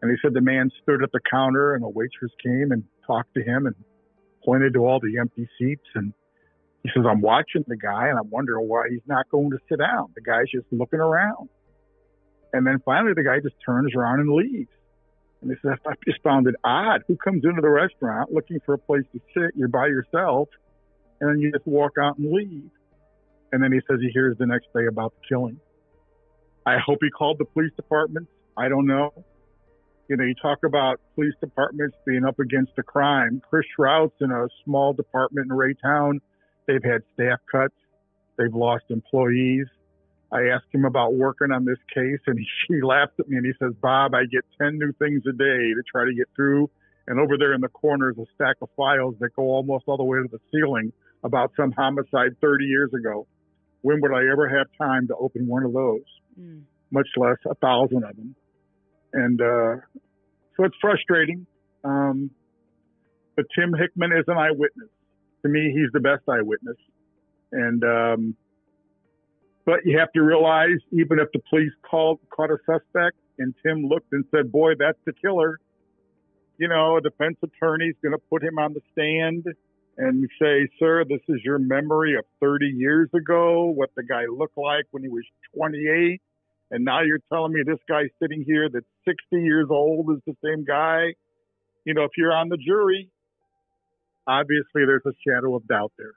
And he said the man stood at the counter and a waitress came and talked to him and pointed to all the empty seats and he says, I'm watching the guy and I'm wondering why he's not going to sit down. The guy's just looking around. And then finally, the guy just turns around and leaves. And he said, I just found it odd. Who comes into the restaurant looking for a place to sit? You're by yourself, and then you just walk out and leave. And then he says he hears the next day about the killing. I hope he called the police department. I don't know. You know, you talk about police departments being up against a crime. Chris Shrout's in a small department in Raytown. They've had staff cuts. They've lost employees. I asked him about working on this case, and he, *laughs* he laughed at me and he says, Bob, I get 10 new things a day to try to get through. And over there in the corner is a stack of files that go almost all the way to the ceiling about some homicide 30 years ago. When would I ever have time to open one of those? Mm. Much less a thousand of them. And uh, so it's frustrating. Um, but Tim Hickman is an eyewitness. To me, he's the best eyewitness. And um, but you have to realize, even if the police called caught a suspect and Tim looked and said, "Boy, that's the killer," you know, a defense attorney's going to put him on the stand and say, "Sir, this is your memory of 30 years ago, what the guy looked like when he was 28, and now you're telling me this guy sitting here that's 60 years old is the same guy." You know, if you're on the jury, obviously there's a shadow of doubt there.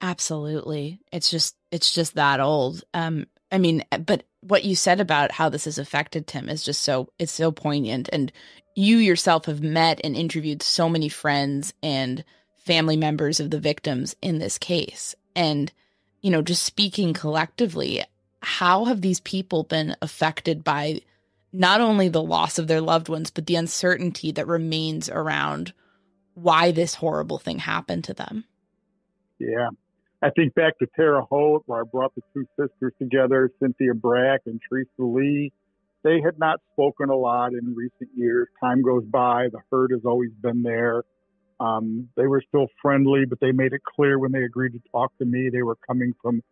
Absolutely. It's just it's just that old. Um I mean, but what you said about how this has affected Tim is just so it's so poignant and you yourself have met and interviewed so many friends and family members of the victims in this case. And you know, just speaking collectively, how have these people been affected by not only the loss of their loved ones, but the uncertainty that remains around why this horrible thing happened to them? Yeah. I think back to Terre Haute, where I brought the two sisters together, Cynthia Brack and Teresa Lee. They had not spoken a lot in recent years. Time goes by, the hurt has always been there. Um, they were still friendly, but they made it clear when they agreed to talk to me, they were coming from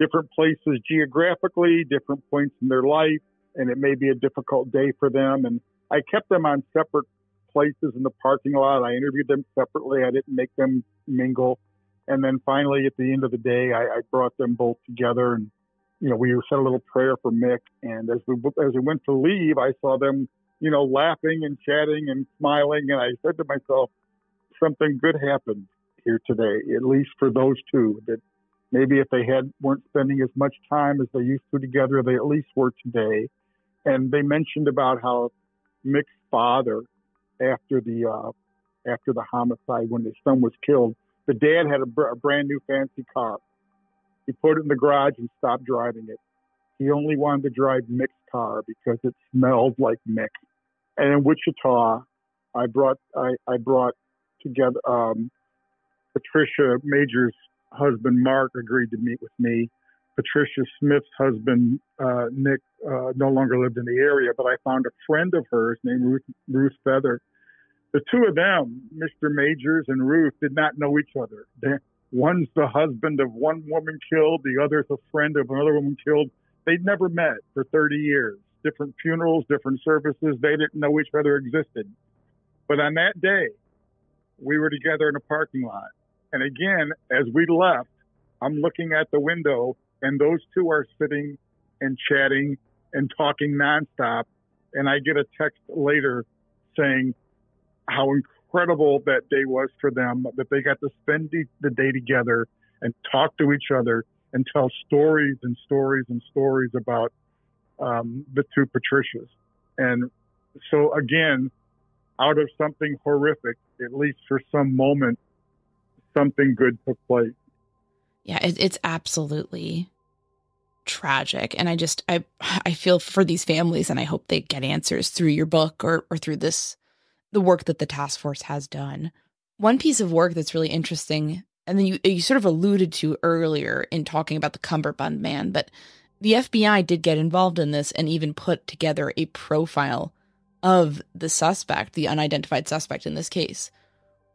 different places geographically, different points in their life, and it may be a difficult day for them. And I kept them on separate places in the parking lot. I interviewed them separately. I didn't make them mingle. And then finally, at the end of the day, I, I brought them both together, and you know, we said a little prayer for Mick. And as we as we went to leave, I saw them, you know, laughing and chatting and smiling. And I said to myself, something good happened here today, at least for those two. That maybe if they had weren't spending as much time as they used to together, they at least were today. And they mentioned about how Mick's father, after the uh, after the homicide, when his son was killed, the dad had a, a brand new fancy car. He put it in the garage and stopped driving it. He only wanted to drive Mick's car because it smelled like Mick. And in Wichita, I brought I, I brought together um, Patricia Magers' husband Mark agreed to meet with me. Patricia Smith's husband uh, Nick uh, no longer lived in the area, but I found a friend of hers named Ruth, Ruth Feather the two of them, Mr. Magers and Ruth, did not know each other. They're, one's the husband of one woman killed, the other's a friend of another woman killed. They'd never met for 30 years. Different funerals, different services. They didn't know each other existed. But on that day, we were together in a parking lot. And again, as we left, I'm looking at the window, and those two are sitting and chatting and talking nonstop. And I get a text later saying, how incredible that day was for them that they got to spend the, the day together and talk to each other and tell stories and stories and stories about um, the two Patricias. And so, again, out of something horrific, at least for some moment, something good took place. Yeah, it, it's absolutely tragic and i just i i feel for these families and i hope they get answers through your book or or through this the work that the task force has done. One piece of work that's really interesting, and then you, you sort of alluded to earlier in talking about the Cumberbund man, but the FBI did get involved in this and even put together a profile of the suspect, the unidentified suspect in this case.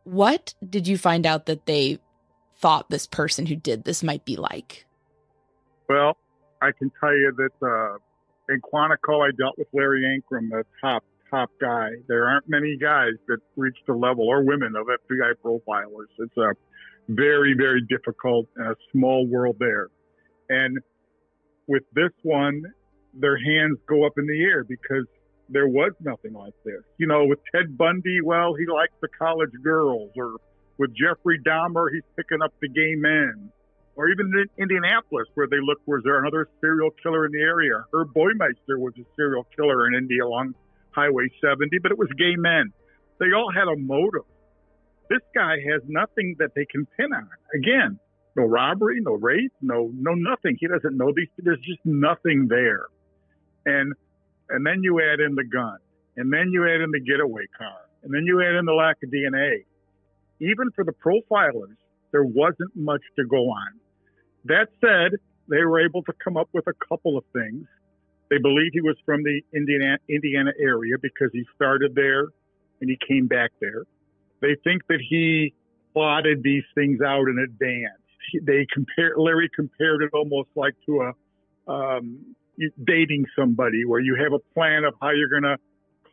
What did you find out that they thought this person who did this might be like? Well, I can tell you that uh, in Quantico, I dealt with Larry Ankrom, the top top guy. There aren't many guys that reach the level or women of FBI profilers. It's a very, very difficult and a small world there. And with this one, their hands go up in the air because there was nothing like this. You know, with Ted Bundy, well, he likes the college girls, or with Jeffrey Dahmer, he's picking up the gay men. Or even in Indianapolis, where they looked, was there another serial killer in the area? Herb Baumeister was a serial killer in India along Highway 70, but it was gay men. They all had a motive. This guy has nothing that they can pin on. Again, no robbery, no rape, no no nothing. He doesn't know these. There's just nothing there. And and then you add in the gun, and then you add in the getaway car, and then you add in the lack of DNA. Even for the profilers, there wasn't much to go on. That said, they were able to come up with a couple of things. They believe he was from the Indiana, Indiana area because he started there and he came back there. They think that he plotted these things out in advance. They compare Larry compared it almost like to a um, dating somebody where you have a plan of how you're going to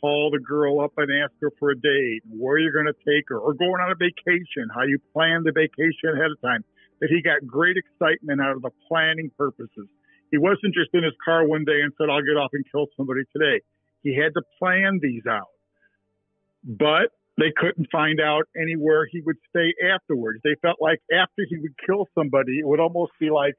call the girl up and ask her for a date, where you're going to take her, or going on a vacation, how you plan the vacation ahead of time. That he got great excitement out of the planning purposes. He wasn't just in his car one day and said, I'll get off and kill somebody today. He had to plan these out. But they couldn't find out anywhere he would stay afterwards. They felt like after he would kill somebody, it would almost be like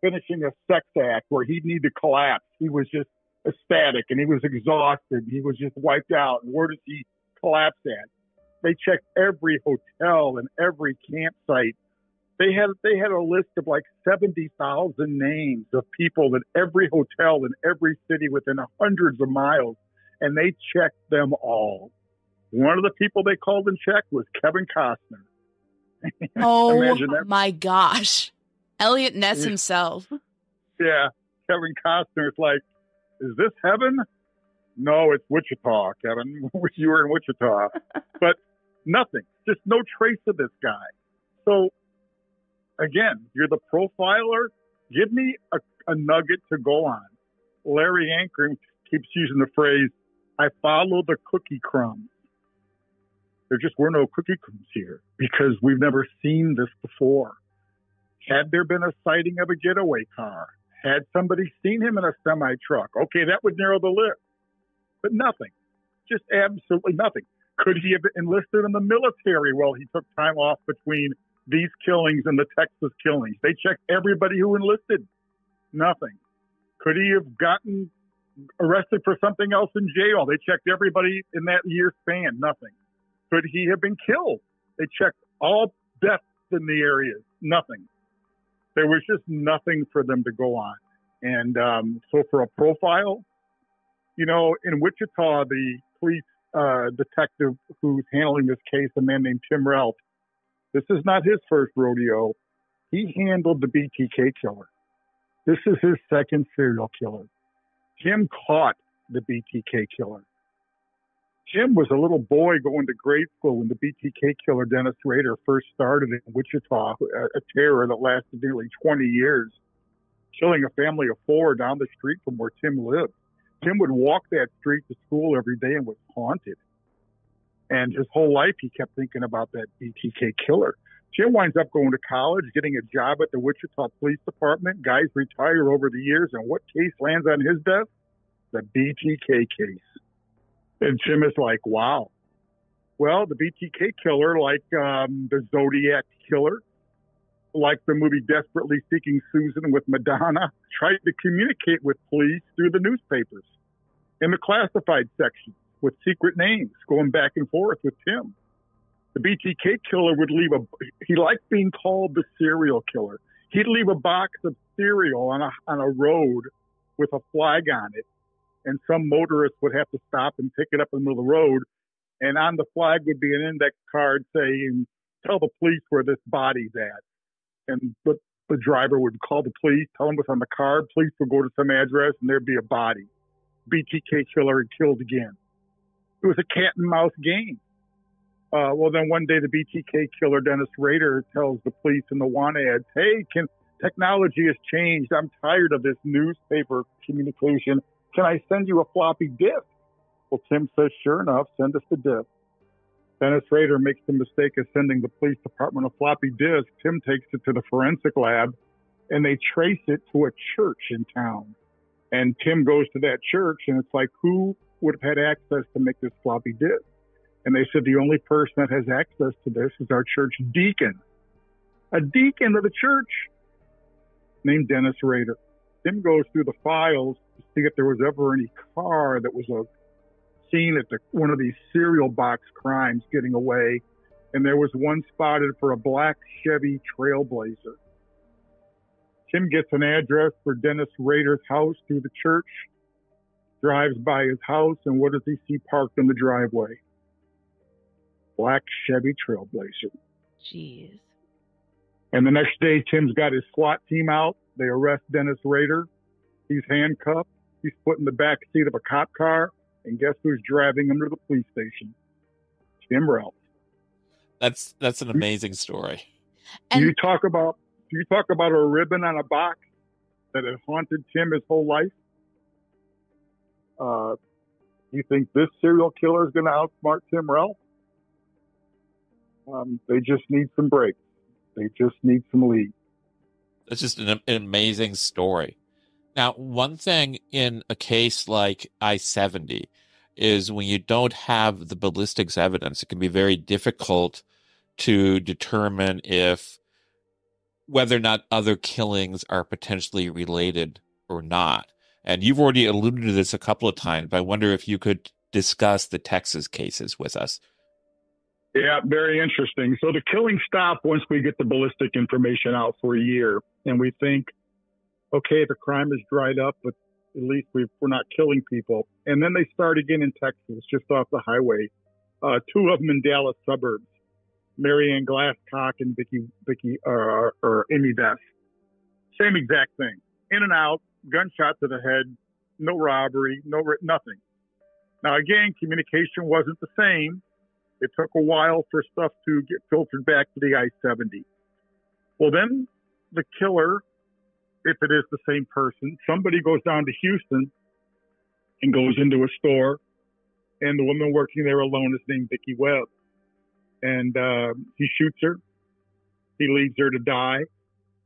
finishing a sex act where he'd need to collapse. He was just ecstatic and he was exhausted. He was just wiped out. And where does he collapse at? They checked every hotel and every campsite. They had they had a list of like seventy thousand names of people in every hotel in every city within hundreds of miles, and they checked them all. One of the people they called and checked was Kevin Costner. *laughs* oh my gosh. Eliot Ness himself. Yeah. Kevin Costner's like, is this heaven? No, it's Wichita, Kevin. *laughs* you were in Wichita. *laughs* but nothing. Just no trace of this guy. So again, you're the profiler. Give me a, a nugget to go on. Larry Ankrom keeps using the phrase, I follow the cookie crumbs. There just were no cookie crumbs here because we've never seen this before. Had there been a sighting of a getaway car? Had somebody seen him in a semi truck? Okay, that would narrow the list. But nothing. Just absolutely nothing. Could he have enlisted in the military while he took time off between these killings and the Texas killings? They checked everybody who enlisted. Nothing. Could he have gotten arrested for something else in jail? They checked everybody in that year span. Nothing. Could he have been killed? They checked all deaths in the area. Nothing there was just nothing for them to go on. And um, so for a profile, you know, in Wichita, the police uh, detective who's handling this case, a man named Tim Relph, this is not his first rodeo. He handled the BTK killer. This is his second serial killer. Jim caught the BTK killer. Jim was a little boy going to grade school when the BTK killer Dennis Rader first started in Wichita, a, terror that lasted nearly 20 years, killing a family of four down the street from where Tim lived. Tim would walk that street to school every day and was haunted. And his whole life, he kept thinking about that BTK killer. Jim winds up going to college, getting a job at the Wichita Police Department. Guys retire over the years, and what case lands on his desk? The BTK case. And Jim is like, wow. Well, the BTK killer, like um, the Zodiac killer, like the movie Desperately Seeking Susan with Madonna, tried to communicate with police through the newspapers in the classified section with secret names going back and forth with Tim. The BTK killer would leave a, he liked being called the serial killer. He'd leave a box of cereal on a, on a road with a flag on it and some motorists would have to stop and pick it up in the middle of the road. And on the flag would be an index card saying, tell the police where this body's at. And the, the driver would call the police, tell them what's on the card. Police would go to some address and there'd be a body. BTK killer had killed again. It was a cat and mouse game. Uh, well, then one day the BTK killer, Dennis Rader, tells the police in the want ads, hey, can technology has changed. I'm tired of this newspaper communication. Can I send you a floppy disk? Well, Tim says, sure enough, send us the disk. Dennis Rader makes the mistake of sending the police department a floppy disk. Tim takes it to the forensic lab and they trace it to a church in town. And Tim goes to that church and it's like, who would have had access to make this floppy disk? And they said the only person that has access to this is our church deacon, a deacon of the church named Dennis Rader. Tim goes through the files to see if there was ever any car that was a seen at the, one of these cereal box crimes getting away. And there was one spotted for a black Chevy Trailblazer. Tim gets an address for Dennis Rader's house through the church, drives by his house, and what does he see parked in the driveway? Black Chevy Trailblazer. Jeez. And the next day, Tim's got his SWAT team out. They arrest Dennis Rader. He's handcuffed. He's put in the back seat of a cop car. And guess who's driving him to the police station? Tim Relph. That's that's an amazing story. And you talk about you talk about a ribbon on a box that had haunted Tim his whole life. Uh, you think this serial killer is going to outsmart Tim Relph? Um, they just need some breaks. They just need some lead. It's just an, an amazing story. Now, one thing in a case like I 70 is when you don't have the ballistics evidence, it can be very difficult to determine if whether or not other killings are potentially related or not. And you've already alluded to this a couple of times, but I wonder if you could discuss the Texas cases with us. Yeah, very interesting. So the killing stop once we get the ballistic information out for a year, and we think, okay, the crime is dried up, but at least we are not killing people. And then they start again in Texas, just off the highway. Uh, two of them in Dallas suburbs, Marianne Glasscock and Vicky Vicky uh, or Amy Beth. Same exact thing. In and out, gunshot to the head, no robbery, no nothing. Now again, communication wasn't the same it took a while for stuff to get filtered back to the I-70. Well, then the killer, if it is the same person, somebody goes down to Houston and goes into a store, and the woman working there alone is named Vicky Webb, and uh, he shoots her. He leaves her to die,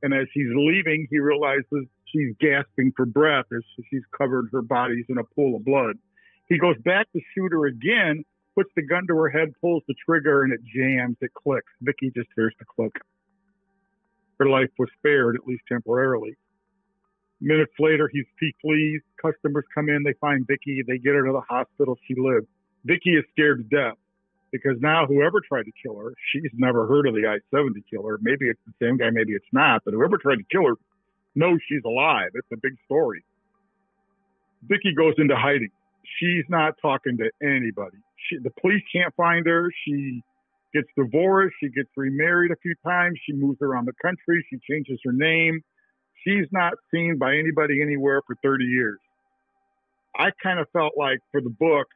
and as he's leaving, he realizes she's gasping for breath as she's covered her body's in a pool of blood. He goes back to shoot her again, puts the gun to her head, pulls the trigger, and it jams. It clicks. Vicky just hears the click. Her life was spared, at least temporarily. Minutes later, he, he flees. Customers come in. They find Vicky. They get her to the hospital. She lives. Vicky is scared to death because now whoever tried to kill her, she's never heard of the I-70 killer. Maybe it's the same guy, maybe it's not, but whoever tried to kill her knows she's alive. It's a big story. Vicky goes into hiding. She's not talking to anybody she, the police can't find her. She gets divorced. She gets remarried a few times. She moves around the country. She changes her name. She's not seen by anybody anywhere for 30 years. I kind of felt like for the book,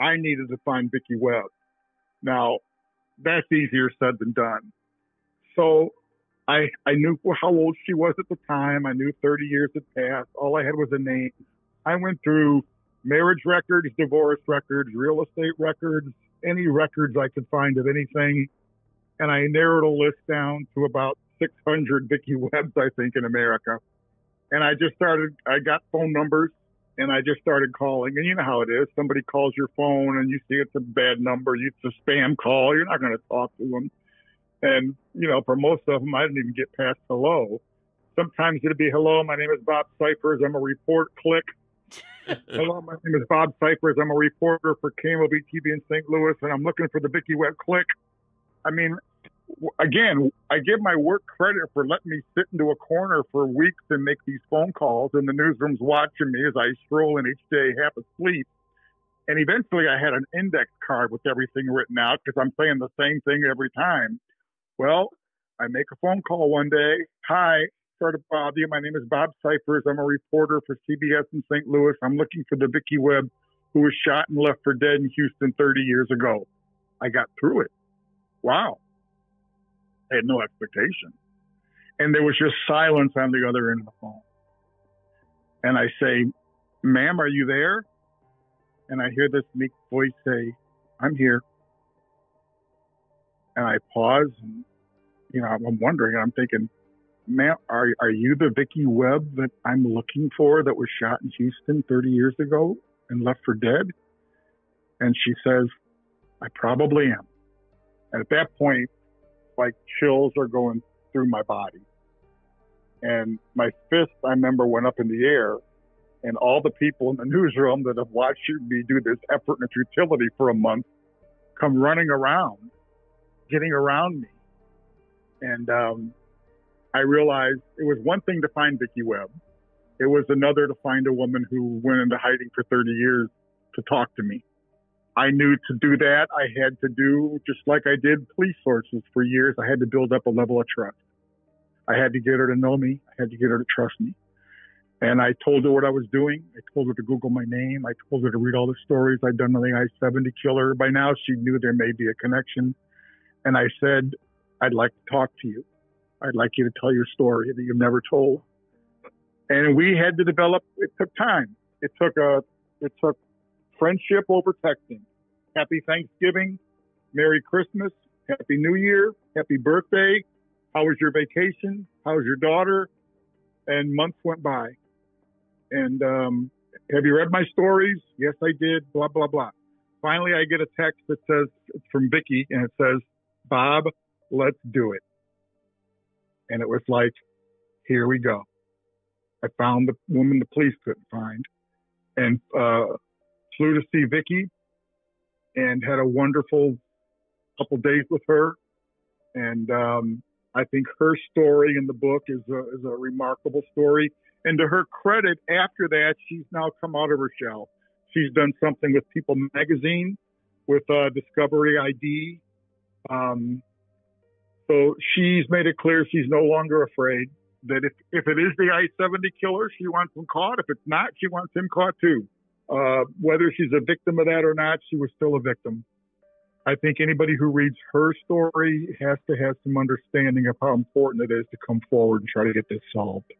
I needed to find Vicky Webb. Now, that's easier said than done. So I I knew how old she was at the time. I knew 30 years had passed. All I had was a name. I went through marriage records, divorce records, real estate records, any records I could find of anything. And I narrowed a list down to about 600 Vicky Webbs, I think, in America. And I just started, I got phone numbers and I just started calling. And you know how it is. Somebody calls your phone and you see it's a bad number. It's a spam call. You're not going to talk to them. And, you know, for most of them, I didn't even get past hello. Sometimes it'd be hello. My name is Bob Cyphers. I'm a report. Click. *laughs* Hello, my name is Bob Cyphers. I'm a reporter for KMOV TV in St. Louis, and I'm looking for the Vicky Webb click. I mean, again, I give my work credit for letting me sit into a corner for weeks and make these phone calls, and the newsroom's watching me as I stroll in each day half asleep. And eventually, I had an index card with everything written out because I'm saying the same thing every time. Well, I make a phone call one day. Hi, sorry to bother you. My name is Bob Cyphers. I'm a reporter for CBS in St. Louis. I'm looking for the Vicky Webb who was shot and left for dead in Houston 30 years ago. I got through it. Wow. I had no expectation. And there was just silence on the other end of the phone. And I say, ma'am, are you there? And I hear this meek voice say, I'm here. And I pause and, you know, I'm wondering, I'm thinking, ma'am, are, are you the Vicky Webb that I'm looking for that was shot in Houston 30 years ago and left for dead? And she says, I probably am. And at that point, like chills are going through my body. And my fist, I remember, went up in the air. And all the people in the *laughs* newsroom that have watched me do this effort and futility for a month come running around, getting around me. And um, I realized it was one thing to find Vicki Webb. It was another to find a woman who went into hiding for 30 years to talk to me. I knew to do that, I had to do just like I did police sources for years. I had to build up a level of trust. I had to get her to know me. I had to get her to trust me. And I told her what I was doing. I told her to Google my name. I told her to read all the stories I'd done on the I-70 killer. By now, she knew there may be a connection. And I said, I'd like to talk to you. I'd like you to tell your story that you've never told. And we had to develop, it took time. It took a, it took friendship over texting. Happy Thanksgiving. Merry Christmas. Happy New Year. Happy birthday. How was your vacation? How was your daughter? And months went by. And um, have you read my stories? Yes, I did. Blah, blah, blah. Finally, I get a text that says, it's from Vicky, and it says, Bob, let's do it. And it was like, here we go. I found the woman the police couldn't find and uh, flew to see Vicky and had a wonderful couple days with her. And um, I think her story in the book is a, is a remarkable story. And to her credit, after that, she's now come out of her shell. She's done something with People Magazine, with uh, Discovery ID. Um, so she's made it clear she's no longer afraid that if, if it is the I-70 killer, she wants him caught. If it's not, she wants him caught too. Uh, whether she's a victim of that or not, she was still a victim. I think anybody who reads her story has to have some understanding of how important it is to come forward and try to get this solved.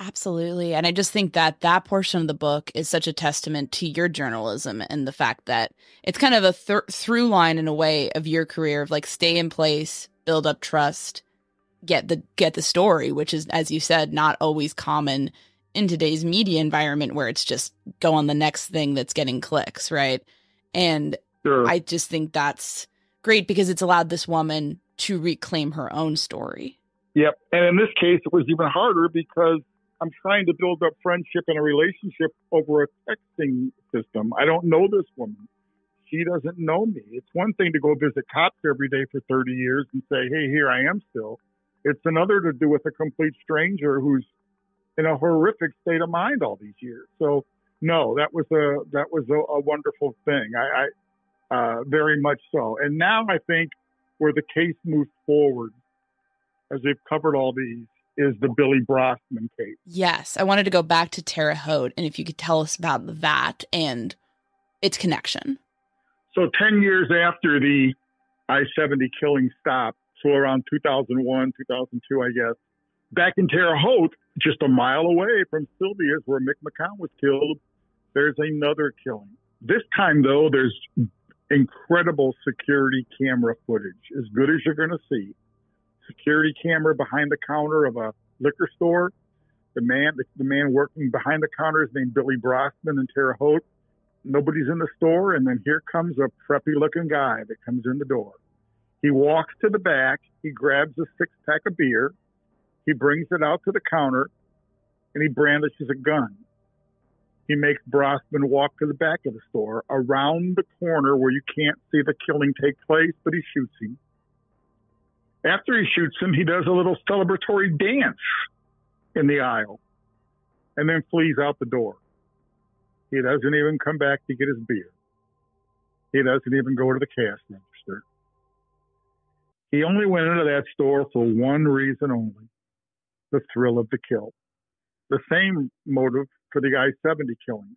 Absolutely. And I just think that that portion of the book is such a testament to your journalism and the fact that it's kind of a th- through line in a way of your career of like stay in place, build up trust, get the get the story, which is as you said not always common in today's media environment where it's just go on the next thing that's getting clicks, right? And sure. I just think that's great because it's allowed this woman to reclaim her own story. Yep. And in this case, it was even harder because I'm trying to build up friendship and a relationship over a texting system. I don't know this woman. She doesn't know me. It's one thing to go visit cops every day for 30 years and say, hey, here I am still. It's another to do with a complete stranger who's in a horrific state of mind all these years. So, no, that was a that was a, a wonderful thing. I, I uh, very much so. And now I think where the case moves forward, as they've covered all these, is the Billy Brostman case. Yes, I wanted to go back to Terre Haute, and if you could tell us about that and its connection. So, 10 years after the I 70 killing stopped, so around 2001, 2002, I guess, back in Terre Haute, just a mile away from Sylvia's where Mick McCown was killed, there's another killing. This time, though, there's incredible security camera footage, as good as you're going to see security camera behind the counter of a liquor store. The man, the, the man working behind the counter is named Billy Brostman in Terre Haute. Nobody's in the store, and then here comes a preppy looking guy that comes in the door. He walks to the back, he grabs a six pack of beer, he brings it out to the counter, and he brandishes a gun. He makes Brostman walk to the back of the store, around the corner where you can't see the killing take place, but he shoots him. After he shoots him, he does a little celebratory dance in the aisle and then flees out the door. He doesn't even come back to get his beer. He doesn't even go to the cash register. He only went into that store for one reason only the thrill of the kill. The same motive for the I 70 killings.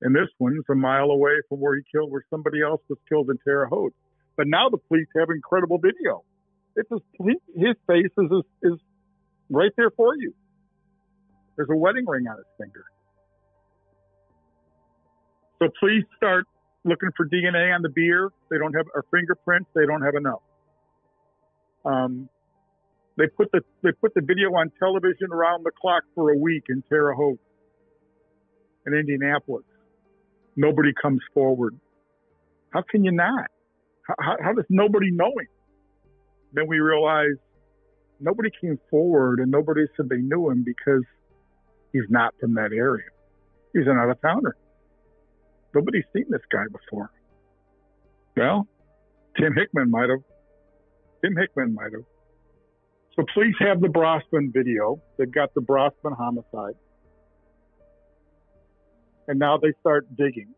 And this one's a mile away from where he killed, where somebody else was killed in Terre Haute. But now the police have incredible video it's his face is, is right there for you. There's a wedding ring on his finger. So please start looking for DNA on the beer. They don't have our fingerprints. They don't have enough. Um, they put the they put the video on television around the clock for a week in Terre Haute, in Indianapolis. nobody comes forward. How can you not? How, how does nobody know him? Then we realized nobody came forward and nobody said they knew him because he's not from that area. He's an out of towner. Nobody's seen this guy before. Well, Tim Hickman might have. Tim Hickman might have. So please have the Brosman video. They've got the Brosman homicide. And now they start digging.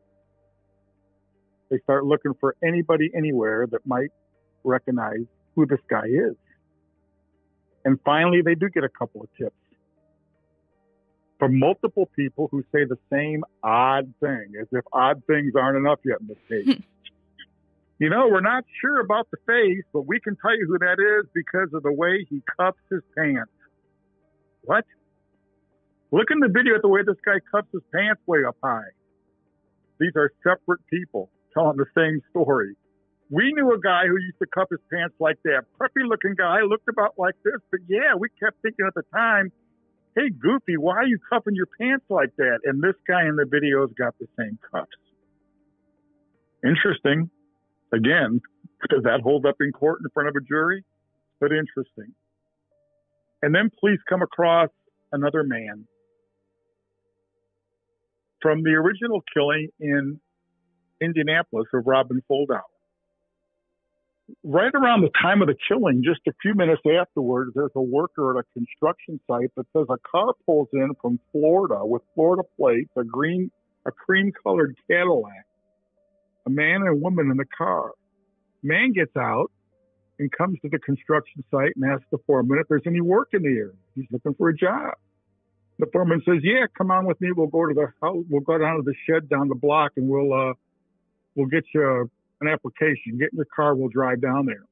They start looking for anybody anywhere that might recognize who this guy is. And finally, they do get a couple of tips from multiple people who say the same odd thing, as if odd things aren't enough yet in this case. *laughs* you know, we're not sure about the face, but we can tell you who that is because of the way he cups his pants. What? Look in the video at the way this guy cups his pants way up high. These are separate people telling the same story. We knew a guy who used to cup his pants like that. Preppy looking guy, looked about like this. But yeah, we kept thinking at the time, hey, Goofy, why are you cupping your pants like that? And this guy in the video's got the same cups. Interesting. Again, *laughs* does that hold up in court in front of a jury? But interesting. And then police come across another man from the original killing in Indianapolis of Robin Fuldauer right around the time of the killing, just a few minutes afterwards, there's a worker at a construction site that says a car pulls in from Florida with Florida plates, a green, a cream colored Cadillac, a man and a woman in the car. Man gets out and comes to the construction site and asks the foreman if there's any work in the area. He's looking for a job. The foreman says, "Yeah, come on with me. We'll go to the house. We'll go down to the shed down the block, and we'll uh, we'll get you an application. Get in your car, we'll drive down there.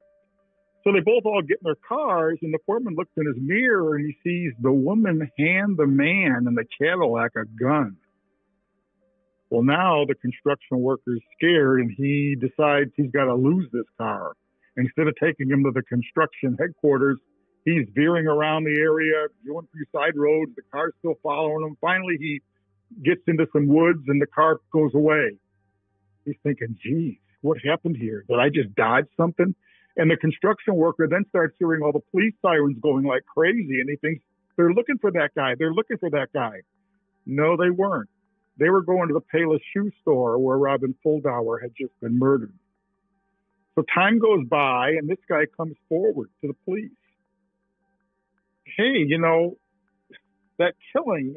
So they both all get in their cars, and the foreman looks in his mirror and he sees the woman hand the man in the Cadillac a gun. Well, now the construction worker is scared and he decides he's got to lose this car. Instead of taking him to the construction headquarters, he's veering around the area, going through side roads. The car's still following him. Finally, he gets into some woods and the car goes away. He's thinking, geez, what happened here? Did I just dodge something? And the construction worker then starts hearing all the police sirens going like crazy, and he thinks they're looking for that guy. They're looking for that guy. No, they weren't. They were going to the Payless shoe store where Robin Fuldauer had just been murdered. So time goes by, and this guy comes forward to the police. Hey, you know, that killing,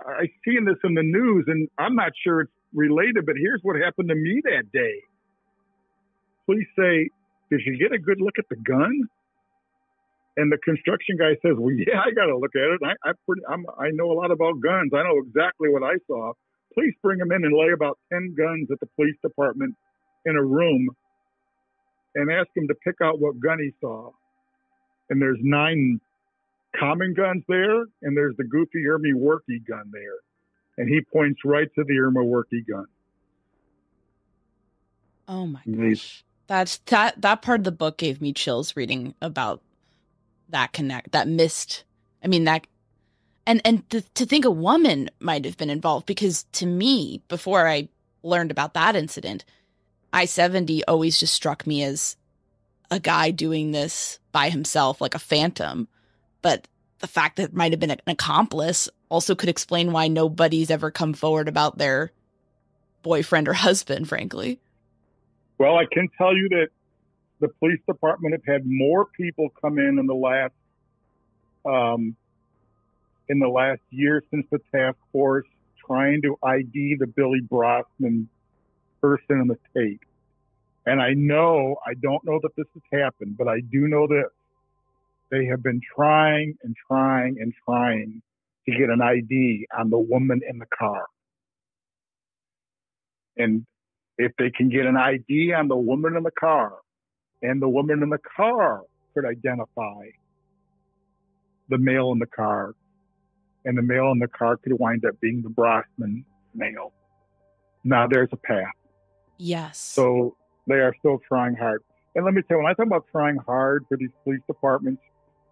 I seen this in the news, and I'm not sure it's related, but here's what happened to me that day police say, Did you get a good look at the gun? And the construction guy says, Well, yeah, I got to look at it. I, I, pretty, I'm, I know a lot about guns. I know exactly what I saw. Please bring him in and lay about 10 guns at the police department in a room and ask him to pick out what gun he saw. And there's nine common guns there, and there's the Goofy Erma Werke gun there. And he points right to the Erma Werke gun. Oh my gosh. That's that that part of the book gave me chills reading about that connect that missed. I mean that and and to, to think a woman might have been involved because to me before I learned about that incident, I seventy always just struck me as a guy doing this by himself like a phantom, but the fact that it might have been an accomplice also could explain why nobody's ever come forward about their boyfriend or husband, frankly. Well, I can tell you that the police department have had more people come in in the last um, in the last year since the task force trying to ID the Billy Brosman person in the tape. And I know, I don't know that this has happened, but I do know that they have been trying and trying and trying to get an ID on the woman in the car. And if they can get an ID on the woman in the car and the woman in the car could identify the male in the car and the male in the car could wind up being the Brosman male. Now there's a path. Yes. So they are still trying hard. And let me tell you, when I talk about trying hard for these police departments,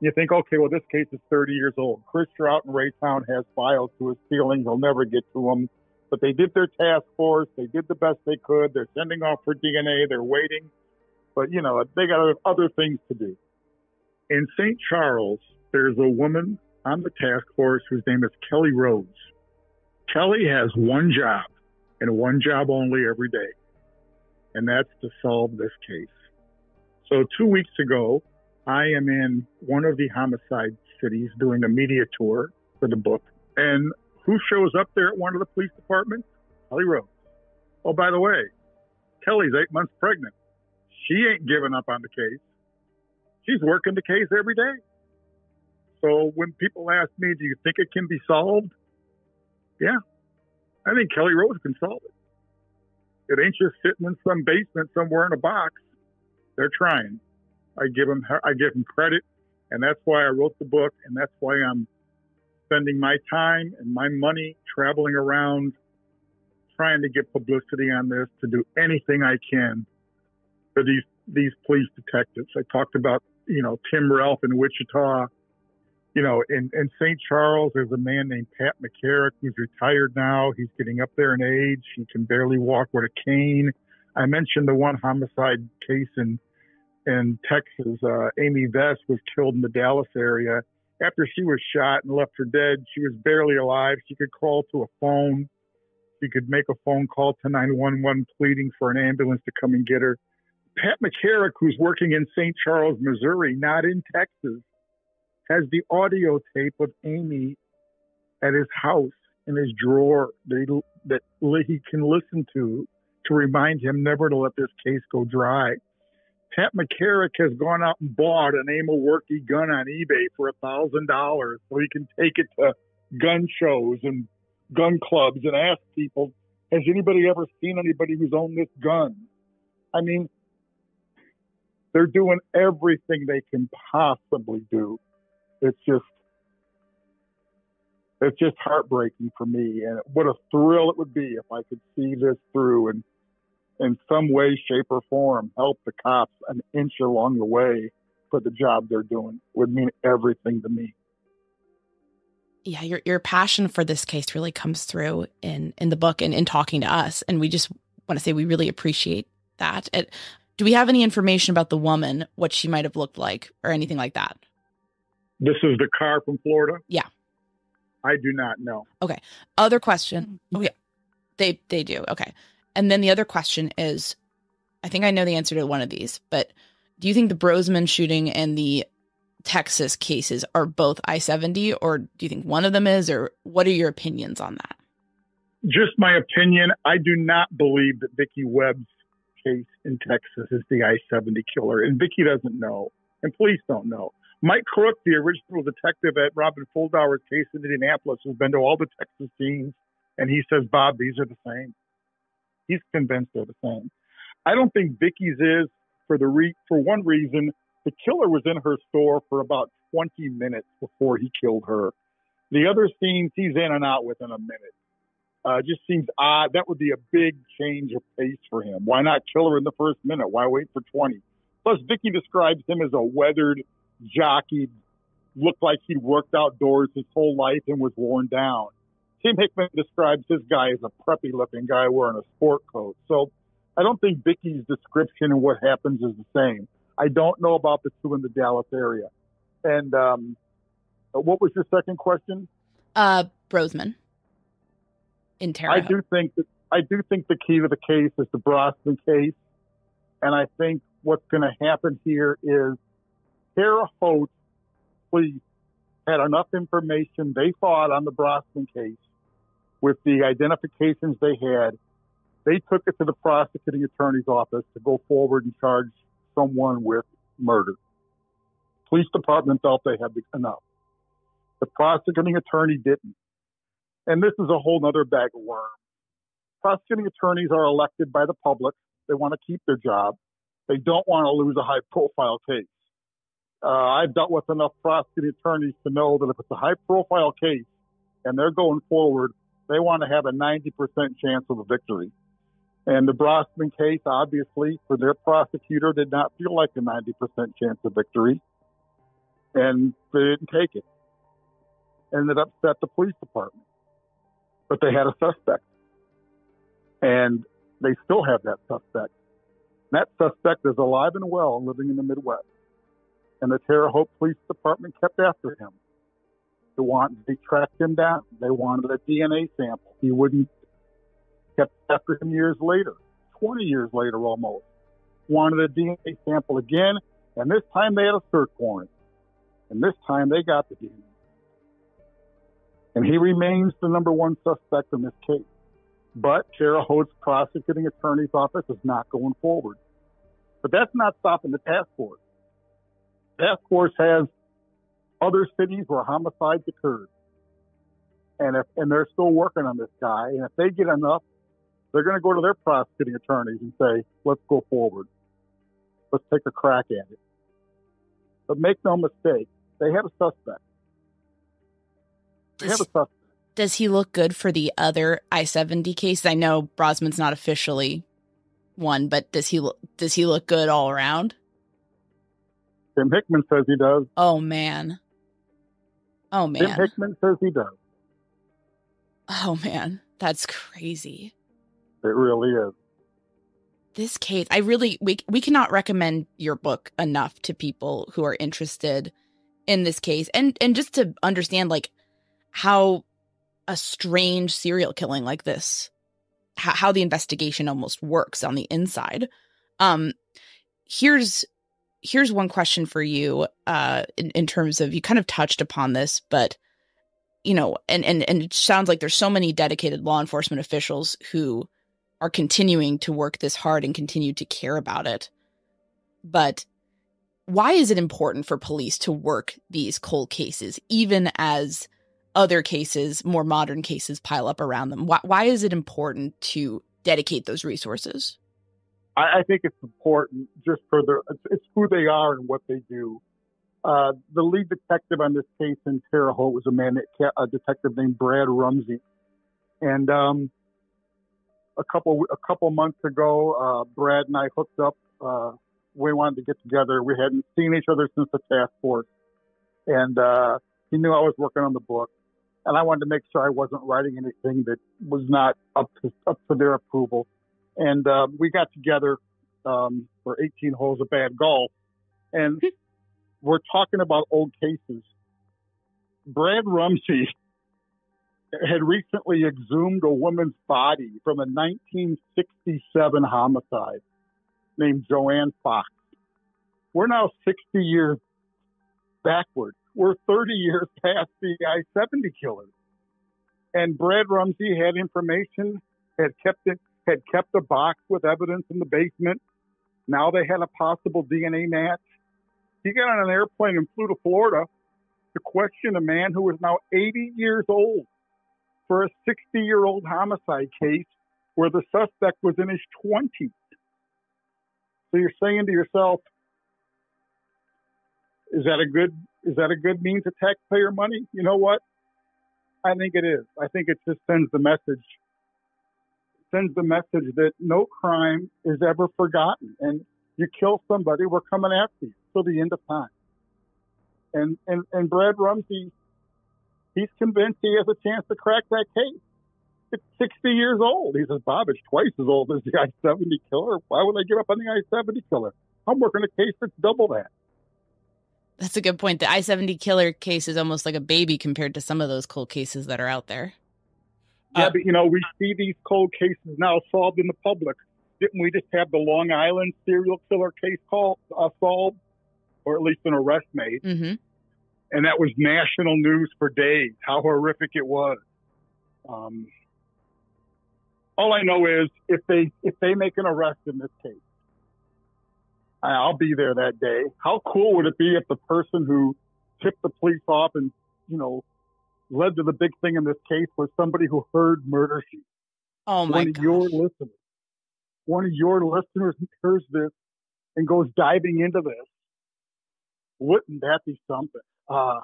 you think, okay, well, this case is 30 years old. Chris Trout in Raytown has files to his ceiling. He'll never get to them. But they did their task force. They did the best they could. They're sending off for DNA. They're waiting. But, you know, they got other things to do. In St. Charles, there's a woman on the task force whose name is Kelly Rhodes. Kelly has one job and one job only every day, and that's to solve this case. So, two weeks ago, I am in one of the homicide cities doing a media tour for the book. And who shows up there at one of the police departments? Kelly Rhodes. Oh, by the way, Kelly's eight months pregnant. She ain't giving up on the case. She's working the case every day. So when people ask me, do you think it can be solved? Yeah, I think Kelly Rhodes can solve it. It ain't just sitting in some basement somewhere in a box. They're trying. I give them I give them credit, and that's why I wrote the book, and that's why I'm spending my time and my money traveling around trying to get publicity on this to do anything I can for these these police detectives. I talked about you know Tim Relph in Wichita. You know, in, in St. Charles, there's a man named Pat McCarrick who's retired now. He's getting up there in age. He can barely walk with a cane. I mentioned the one homicide case in in Texas. Uh, Amy Vess was killed in the Dallas area. After she was shot and left for dead, she was barely alive. She could crawl to a phone. She could make a phone call to 911 pleading for an ambulance to come and get her. Pat McCarrick, who's working in St. Charles, Missouri, not in Texas, has the audio tape of Amy at his house in his drawer that he, that he can listen to to remind him never to let this case go dry. Pat McCarrick has gone out and bought an Erma Werke gun on eBay for a thousand dollars so he can take it to gun shows and gun clubs and ask people, has anybody ever seen anybody who's owned this gun? I mean, they're doing everything they can possibly do. It's just, it's just heartbreaking for me. And what a thrill it would be if I could see this through and in some way, shape, or form help the cops an inch along the way for the job they're doing would mean everything to me. Yeah, your your passion for this case really comes through in in the book and in talking to us, and we just want to say we really appreciate that. It, do we have any information about the woman, what she might have looked like, or anything like that? This is the car from Florida. Yeah, I do not know. Okay. Other question. Oh yeah, they they do. Okay. And then the other question is I think I know the answer to one of these, but do you think the Brosman shooting and the Texas cases are both I 70, or do you think one of them is, or what are your opinions on that? Just my opinion. I do not believe that Vicky Webb's case in Texas is the I 70 killer, and Vicky doesn't know, and police don't know. Mike Crooke, the original detective at Robin Fuldauer's case in Indianapolis, has been to all the Texas scenes, and he says, Bob, these are the same. He's convinced they're the same. I don't think Vicky's is for the re- for one reason. The killer was in her store for about 20 minutes before he killed her. The other scenes, he's in and out within a minute. Uh, just seems odd. That would be a big change of pace for him. Why not kill her in the first minute? Why wait for 20? Plus, Vicky describes him as a weathered jockey, looked like he'd worked outdoors his whole life and was worn down. Tim Hickman describes this guy as a preppy looking guy wearing a sport coat. So I don't think Vicky's description and what happens is the same. I don't know about the two in the Dallas area. And um, what was your second question? Uh, Brosman in Terre I do think that I do think the key to the case is the Brosman case, and I think what's going to happen here is Terre Haute police had enough information they thought on the Brosman case with the identifications they had, they took it to the prosecuting attorney's office to go forward and charge someone with murder. Police department felt they had enough. The prosecuting attorney didn't. And this is a whole other bag of worms. Prosecuting attorneys are elected by the public. They want to keep their job. They don't want to lose a high profile case. Uh, I've dealt with enough prosecuting attorneys to know that if it's a high profile case and they're going forward, they want to have a 90% chance of a victory. And the Brosman case, obviously, for their prosecutor, did not feel like a 90% chance of victory. And they didn't take it. And it upset the police department. But they had a suspect. And they still have that suspect. That suspect is alive and well living in the Midwest. And the Terre Haute Police Department kept after him. They wanted, they tracked him down. They wanted a DNA sample. He wouldn't, kept after him years later, 20 years later almost. Wanted a DNA sample again, and this time they had a search warrant. And this time they got the DNA. And he remains the number one suspect in this case. But Terre Haute's prosecuting attorney's office is not going forward. But that's not stopping the task force. Task force has other cities where homicides occurred. And if, and they're still working on this guy. And if they get enough, they're going to go to their prosecuting attorneys and say, let's go forward. Let's take a crack at it. But make no mistake, they have a suspect. They have a suspect. Does he look good for the other I seventy case? I know Brosman's not officially one, but does he look does he look good all around? Tim Hickman says he does. Oh man. Oh man. Tim Hickman says he does. Oh man, that's crazy. It really is. This case, I really we we cannot recommend your book enough to people who are interested in this case and and just to understand like how a strange serial killing like this how, how the investigation almost works on the inside um here's here's one question for you uh in, in terms of you kind of touched upon this but you know and and and it sounds like there's so many dedicated law enforcement officials who are continuing to work this hard and continue to care about it but why is it important for police to work these cold cases even as other cases, more modern cases, pile up around them? Why, why is it important to dedicate those resources? I, I think it's important just for their, it's, it's, who they are and what they do. Uh, the lead detective on this case in Terre Haute was a man, a detective named Brad Rumsey. And, um, a couple, a couple months ago, uh, Brad and I hooked up, uh, we wanted to get together. We hadn't seen each other since the task force. And, uh, he knew I was working on the book and I wanted to make sure I wasn't writing anything that was not up to up to their approval. And uh, we got together um, for 18 holes of bad golf, and we're talking about old cases. Brad Rumsey had recently exhumed a woman's body from a 1967 homicide named Joanne Fox. We're now 60 years backward we're 30 years past the I-70 killers. And Brad Rumsey had information, had kept it, had kept a box with evidence in the basement. Now they had a possible DNA match. He got on an airplane and flew to Florida to question a man who was now 80 years old for a 60 year old homicide case where the suspect was in his 20s. So you're saying to yourself, is that a good is that a good means of taxpayer money? You know what? I think it is. I think it just sends the message sends the message that no crime is ever forgotten. And you kill somebody, we're coming after you till the end of time. And and and Brad Rumsey, he's convinced he has a chance to crack that case. It's 60 years old. He says, Bob, it's twice as old as the I-70 killer. Why would I give up on the I-70 killer? I'm working a case that's double that. That's a good point. The I 70 killer case is almost like a baby compared to some of those cold cases that are out there. Yeah, uh, but you know, we see these cold cases now solved in the public. Didn't we just have the Long Island serial killer case called uh, solved, or at least an arrest made? Mm-hmm. And that was national news for days. How horrific it was. Um, all I know is if they if they make an arrest in this case, I'll be there that day. How cool would it be if the person who tipped the police off and, you know, led to the big thing in this case was somebody who heard murder sheet? Oh my One of your listeners. One of your listeners hears this and goes diving into this. Wouldn't that be something? Uh,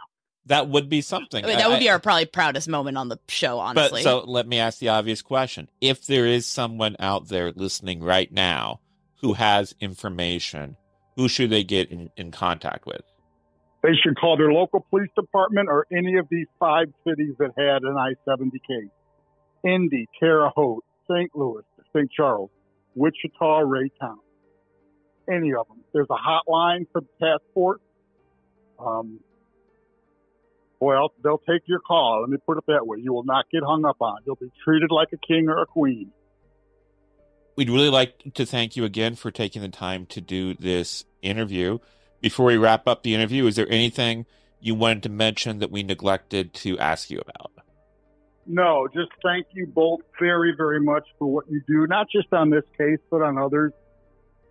that would be something. I mean, that would be our probably proudest moment on the show, honestly. But so let me ask the obvious question. If there is someone out there listening right now who has information, who should they get in, in contact with? They should call their local police department or any of these five cities that had an I 70 case Indy, Terre Haute, St. Louis, St. Charles, Wichita, Raytown. Any of them. There's a hotline for the task force. Um, well, they'll take your call. Let me put it that way. You will not get hung up on. You'll be treated like a king or a queen. We'd really like to thank you again for taking the time to do this interview. Before we wrap up the interview, is there anything you wanted to mention that we neglected to ask you about? No, just thank you both very, very much for what you do, not just on this case, but on others.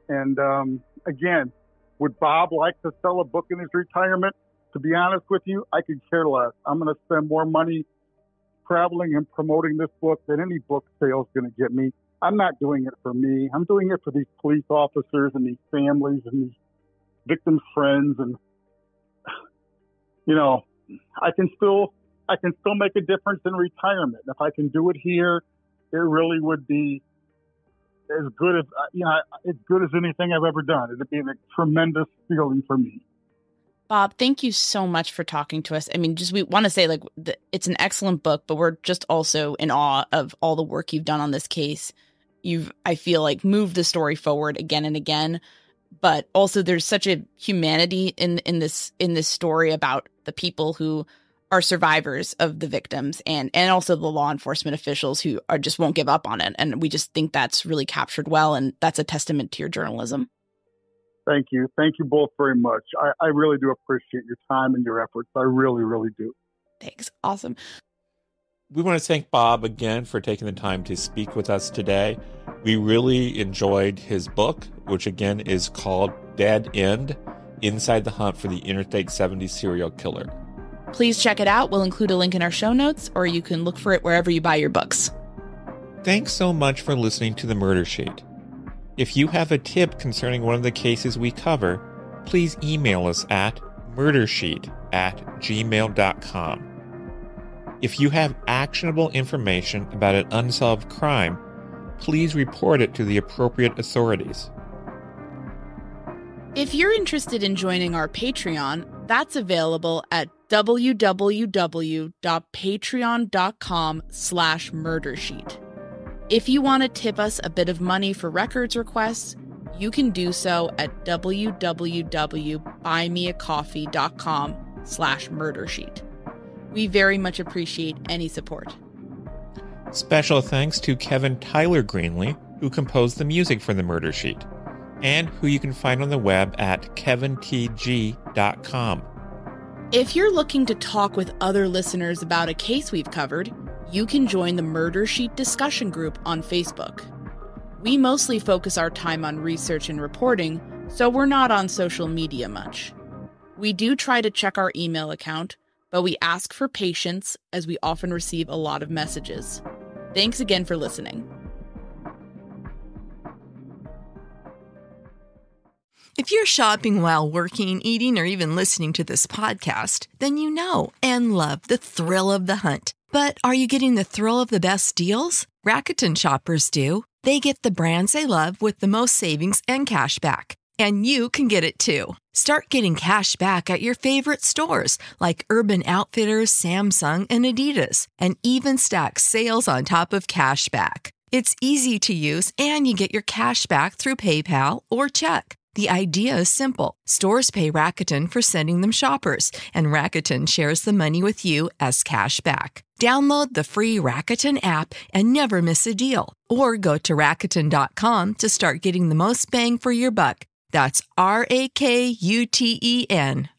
And um, again, would Bob like to sell a book in his retirement? To be honest with you, I could care less. I'm going to spend more money traveling and promoting this book than any book sale is going to get me. I'm not doing it for me. I'm doing it for these police officers and these families and these victims' friends. And, you know, I can still, I can still make a difference in retirement. If I can do it here, it really would be as good as, uh, you know, as good as anything I've ever done. It'd be a tremendous feeling for me. Bob, thank you so much for talking to us. I mean, just we want to say like the, it's an excellent book, but we're just also in awe of all the work you've done on this case. You've, I feel like, moved the story forward again and again, but also there's such a humanity in in this in this story about the people who are survivors of the victims and and also the law enforcement officials who are just won't give up on it. And we just think that's really captured well, and that's a testament to your journalism. Thank you. Thank you both very much. I, I really do appreciate your time and your efforts. I really, really do. Thanks. Awesome. We want to thank Bob again for taking the time to speak with us today. We really enjoyed his book, which again is called Dead End Inside the Hunt for the Interstate 70 Serial Killer. Please check it out. We'll include a link in our show notes, or you can look for it wherever you buy your books. Thanks so much for listening to the Murder Sheet. If you have a tip concerning one of the cases we cover, please email us at murdersheet at gmail.com. If you have actionable information about an unsolved crime, please report it to the appropriate authorities. If you're interested in joining our Patreon, that's available at www.patreon.com slash murdersheet. If you want to tip us a bit of money for records requests, you can do so at www.buymeacoffee.com slash murdersheet. We very much appreciate any support. Special thanks to Kevin Tyler Greenlee, who composed the music for the Murder Sheet, and who you can find on the web at kevintg.com. If you're looking to talk with other listeners about a case we've covered, you can join the Murder Sheet discussion group on Facebook. We mostly focus our time on research and reporting, so we're not on social media much. We do try to check our email account, but we ask for patience as we often receive a lot of messages. Thanks again for listening. If you're shopping while working, eating, or even listening to this podcast, then you know and love the thrill of the hunt. But are you getting the thrill of the best deals? Rakuten shoppers do. They get the brands they love with the most savings and cash back. And you can get it too. Start getting cash back at your favorite stores like Urban Outfitters, Samsung, and Adidas, and even stack sales on top of cash back. It's easy to use and you get your cash back through PayPal or check. The idea is simple. Stores pay Rakuten for sending them shoppers, and Rakuten shares the money with you as cash back. Download the free Rakuten app and never miss a deal. Or go to Rakuten.com to start getting the most bang for your buck. That's R A K U T E N.